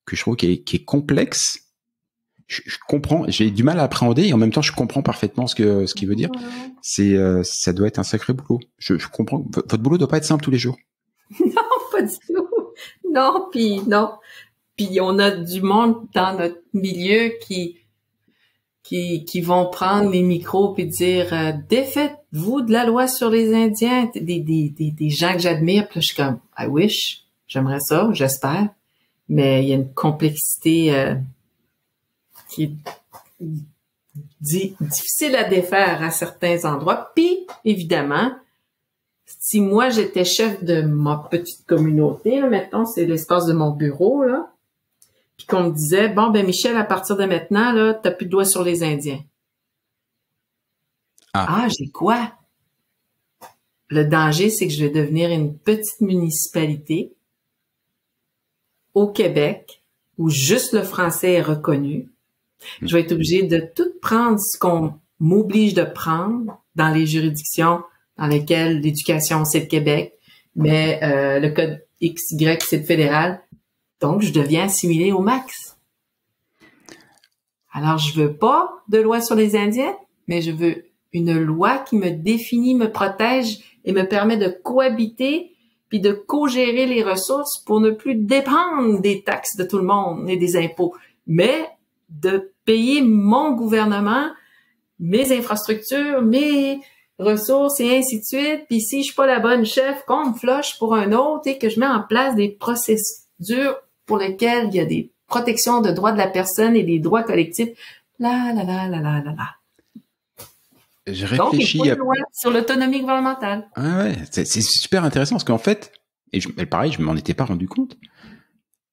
que je trouve qui est, qui est complexe. Je, je comprends, j'ai du mal à appréhender et en même temps je comprends parfaitement ce que ce qu'il veut dire. C'est euh, ça doit être un sacré boulot. Je, je comprends. votre boulot doit pas être simple tous les jours. Non, pas du tout. Non, puis non. Puis on a du monde dans notre milieu qui qui, qui vont prendre les micros et dire euh, défaites-vous de la loi sur les Indiens, des, des, des, des gens que j'admire. Puis là, je suis comme I wish, j'aimerais ça, j'espère. Mais il y a une complexité euh, qui est difficile à défaire à certains endroits. Puis, évidemment, si moi j'étais chef de ma petite communauté, là, mettons, c'est l'espace de mon bureau, là, puis qu'on me disait bon ben Michel à partir de maintenant là t'as plus de doigts sur les Indiens. Ah, ah j'ai quoi? Le danger c'est que je vais devenir une petite municipalité au Québec où juste le français est reconnu. Je vais être obligé de tout prendre ce qu'on m'oblige de prendre dans les juridictions dans lesquelles l'éducation c'est le Québec, mais euh, le code XY c'est le fédéral. Donc, je deviens assimilé au max. Alors, je veux pas de loi sur les Indiens, mais je veux une loi qui me définit, me protège et me permet de cohabiter puis de co-gérer les ressources pour ne plus dépendre des taxes de tout le monde et des impôts, mais de payer mon gouvernement, mes infrastructures, mes ressources et ainsi de suite. Puis si je suis pas la bonne chef, qu'on me floche pour un autre et que je mets en place des procédures pour lesquels il y a des protections de droits de la personne et des droits collectifs. La la la la la la la. J'ai réfléchi Donc, il faut sur l'autonomie gouvernementale. Ah ouais, c'est super intéressant parce qu'en fait, et je, pareil, je m'en étais pas rendu compte.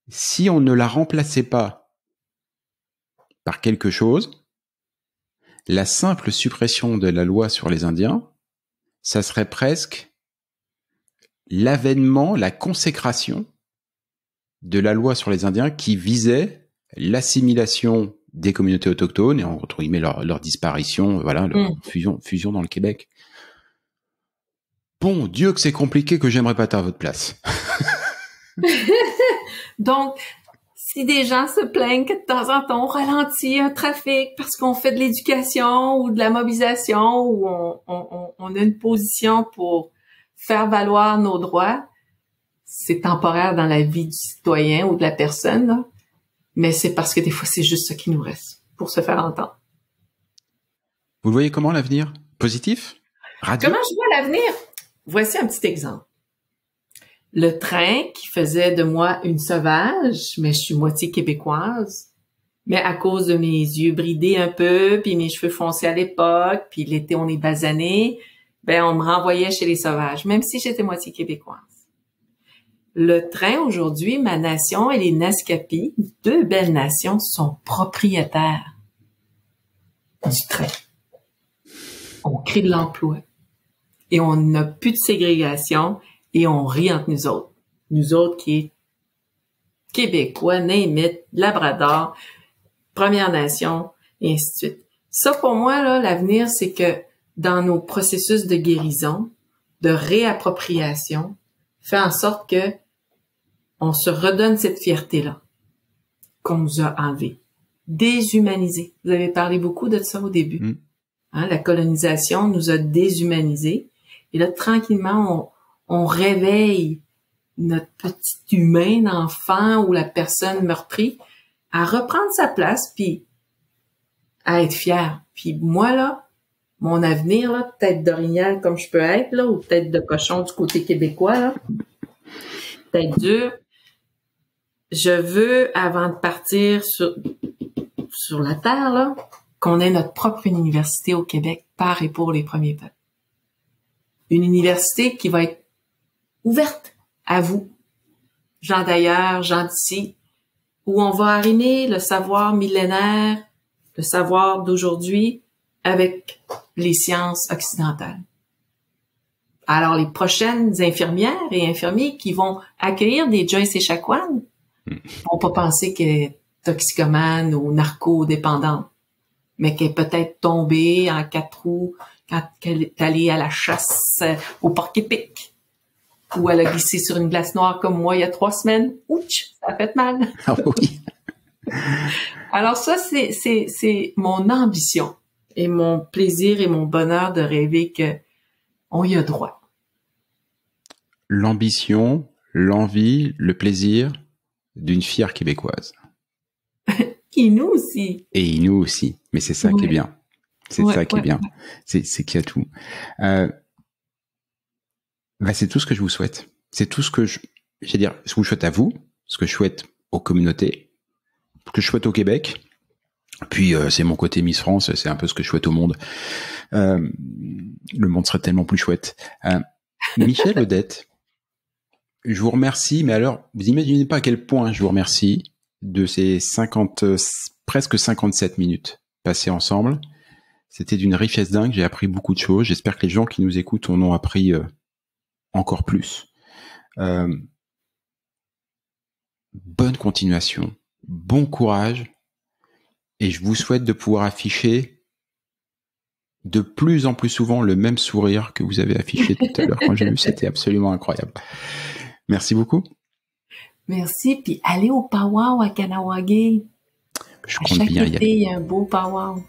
Si on ne la remplaçait pas par quelque chose, la simple suppression de la loi sur les Indiens, ça serait presque l'avènement, la consécration de la loi sur les Indiens qui visait l'assimilation des communautés autochtones et en retrouve leur, leur disparition, voilà, leur mm. fusion, fusion dans le Québec. Bon Dieu que c'est compliqué que j'aimerais pas être à votre place. Donc, si des gens se plaignent que de temps en temps on ralentit un trafic parce qu'on fait de l'éducation ou de la mobilisation ou on, a une position pour faire valoir nos droits, c'est temporaire dans la vie du citoyen ou de la personne, mais c'est parce que des fois c'est juste ce qui nous reste pour se faire entendre. Vous le voyez comment l'avenir? Positif? Radio? Comment je vois l'avenir? Voici un petit exemple le train qui faisait de moi une sauvage, mais je suis moitié québécoise. Mais à cause de mes yeux bridés un peu, puis mes cheveux foncés à l'époque, puis l'été on est basané, ben on me renvoyait chez les sauvages, même si j'étais moitié québécoise. Le train aujourd'hui, ma nation et les Nascapi, deux belles nations, sont propriétaires du train. On crée de l'emploi et on n'a plus de ségrégation et on rit entre nous autres. Nous autres qui est Québécois, Némit, Labrador, Première Nation, et ainsi de suite. Ça, pour moi, là, l'avenir, c'est que dans nos processus de guérison, de réappropriation, fait en sorte que on se redonne cette fierté-là qu'on nous a enlevée. Déshumanisé. Vous avez parlé beaucoup de ça au début. Mm. Hein, la colonisation nous a déshumanisés. Et là, tranquillement, on, on réveille notre petit humain, l'enfant ou la personne meurtrie à reprendre sa place puis à être fier. Puis moi là, mon avenir là, tête d'orignal comme je peux être là ou tête de cochon du côté québécois là, tête dure. Je veux avant de partir sur sur la terre là, qu'on ait notre propre université au Québec par et pour les premiers peuples. Une université qui va être ouverte à vous, gens d'ailleurs, gens d'ici, où on va arrimer le savoir millénaire, le savoir d'aujourd'hui avec les sciences occidentales. Alors, les prochaines infirmières et infirmiers qui vont accueillir des Joyce et Chacoan hmm. vont pas penser qu'elle est toxicomane ou narco-dépendante, mais qu'elle est peut-être tombée en quatre roues quand elle est allée à la chasse au porc-épic ou elle a glissé sur une glace noire comme moi il y a trois semaines. Ouch, ça a fait mal. Ah oui. Alors ça, c'est, c'est, c'est mon ambition et mon plaisir et mon bonheur de rêver que on y a droit. L'ambition, l'envie, le plaisir d'une fière québécoise. et nous aussi. Et nous aussi. Mais c'est ça qui est bien. C'est ça qui est bien. C'est, qu'il y a tout. Euh, bah, c'est tout ce que je vous souhaite. C'est tout ce que je, je dire, ce que je souhaite à vous, ce que je souhaite aux communautés, ce que je souhaite au Québec. Puis euh, c'est mon côté Miss France, c'est un peu ce que je souhaite au monde. Euh, le monde serait tellement plus chouette. Euh, Michel Odette, je vous remercie, mais alors vous imaginez pas à quel point je vous remercie de ces 50, presque 57 minutes passées ensemble. C'était d'une richesse dingue, j'ai appris beaucoup de choses. J'espère que les gens qui nous écoutent en ont appris encore plus. Euh, bonne continuation, bon courage, et je vous souhaite de pouvoir afficher de plus en plus souvent le même sourire que vous avez affiché tout à l'heure quand j'ai vu, c'était absolument incroyable. Merci beaucoup. Merci, puis allez au powwow à Kanawagé. Je compte bien y aller. Il y a un beau powwow.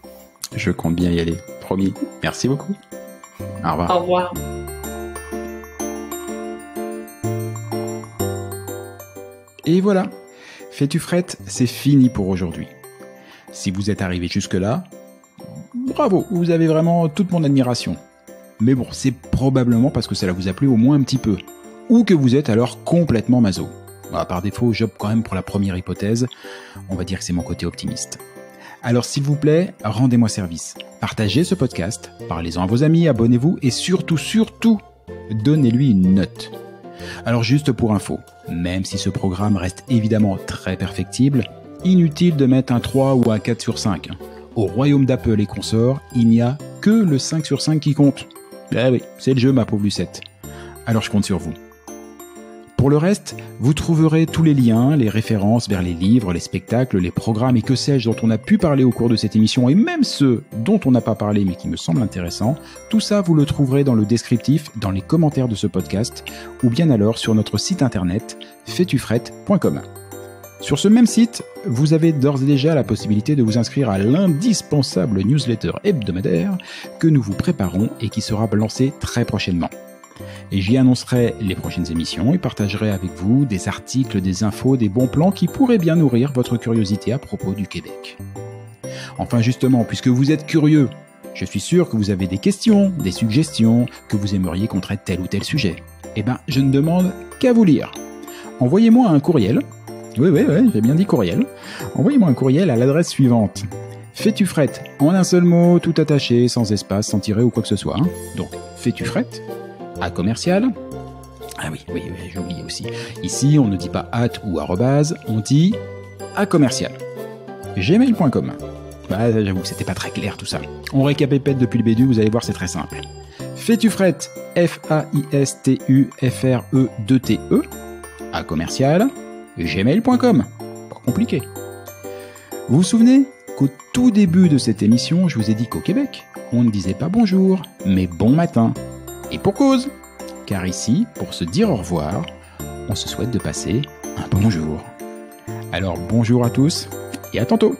Je compte bien y aller, promis. Merci beaucoup. Au revoir. Au revoir. Et voilà, Fais-tu frette, c'est fini pour aujourd'hui. Si vous êtes arrivé jusque-là, bravo, vous avez vraiment toute mon admiration. Mais bon, c'est probablement parce que cela vous a plu au moins un petit peu. Ou que vous êtes alors complètement maso. Par défaut, job quand même pour la première hypothèse. On va dire que c'est mon côté optimiste. Alors s'il vous plaît, rendez-moi service. Partagez ce podcast, parlez-en à vos amis, abonnez-vous et surtout, surtout, donnez-lui une note. Alors juste pour info, même si ce programme reste évidemment très perfectible, inutile de mettre un 3 ou un 4 sur 5. Au royaume d'Apple et consorts, il n'y a que le 5 sur 5 qui compte. Eh oui, c'est le jeu ma pauvre Lucette. Alors je compte sur vous. Pour le reste, vous trouverez tous les liens, les références vers les livres, les spectacles, les programmes et que sais-je dont on a pu parler au cours de cette émission et même ceux dont on n'a pas parlé mais qui me semblent intéressants. Tout ça, vous le trouverez dans le descriptif, dans les commentaires de ce podcast ou bien alors sur notre site internet fetufret.com. Sur ce même site, vous avez d'ores et déjà la possibilité de vous inscrire à l'indispensable newsletter hebdomadaire que nous vous préparons et qui sera lancé très prochainement. Et j'y annoncerai les prochaines émissions et partagerai avec vous des articles, des infos, des bons plans qui pourraient bien nourrir votre curiosité à propos du Québec. Enfin justement, puisque vous êtes curieux, je suis sûr que vous avez des questions, des suggestions, que vous aimeriez qu'on traite tel ou tel sujet. Eh ben, je ne demande qu'à vous lire. Envoyez-moi un courriel. Oui, oui, oui, j'ai bien dit courriel. Envoyez-moi un courriel à l'adresse suivante. Fais-tu frette En un seul mot, tout attaché, sans espace, sans tirer ou quoi que ce soit. Donc, fais-tu frette À commercial. Ah oui, oui, j'ai oublié aussi. Ici, on ne dit pas at ou arrobase, on dit à commercial. gmail.com. Bah, j'avoue que c'était pas très clair tout ça. On récapépète depuis le bédu, vous allez voir, c'est très simple. Fais-tu frette F-A-I-S-T-U-F-R-E-2-T-E à commercial gmail.com. Pas compliqué. Vous vous souvenez qu'au tout début de cette émission, je vous ai dit qu'au Québec, on ne disait pas bonjour, mais bon matin. Et pour cause. Car ici, pour se dire au revoir, on se souhaite de passer un bonjour. Alors bonjour à tous et à tantôt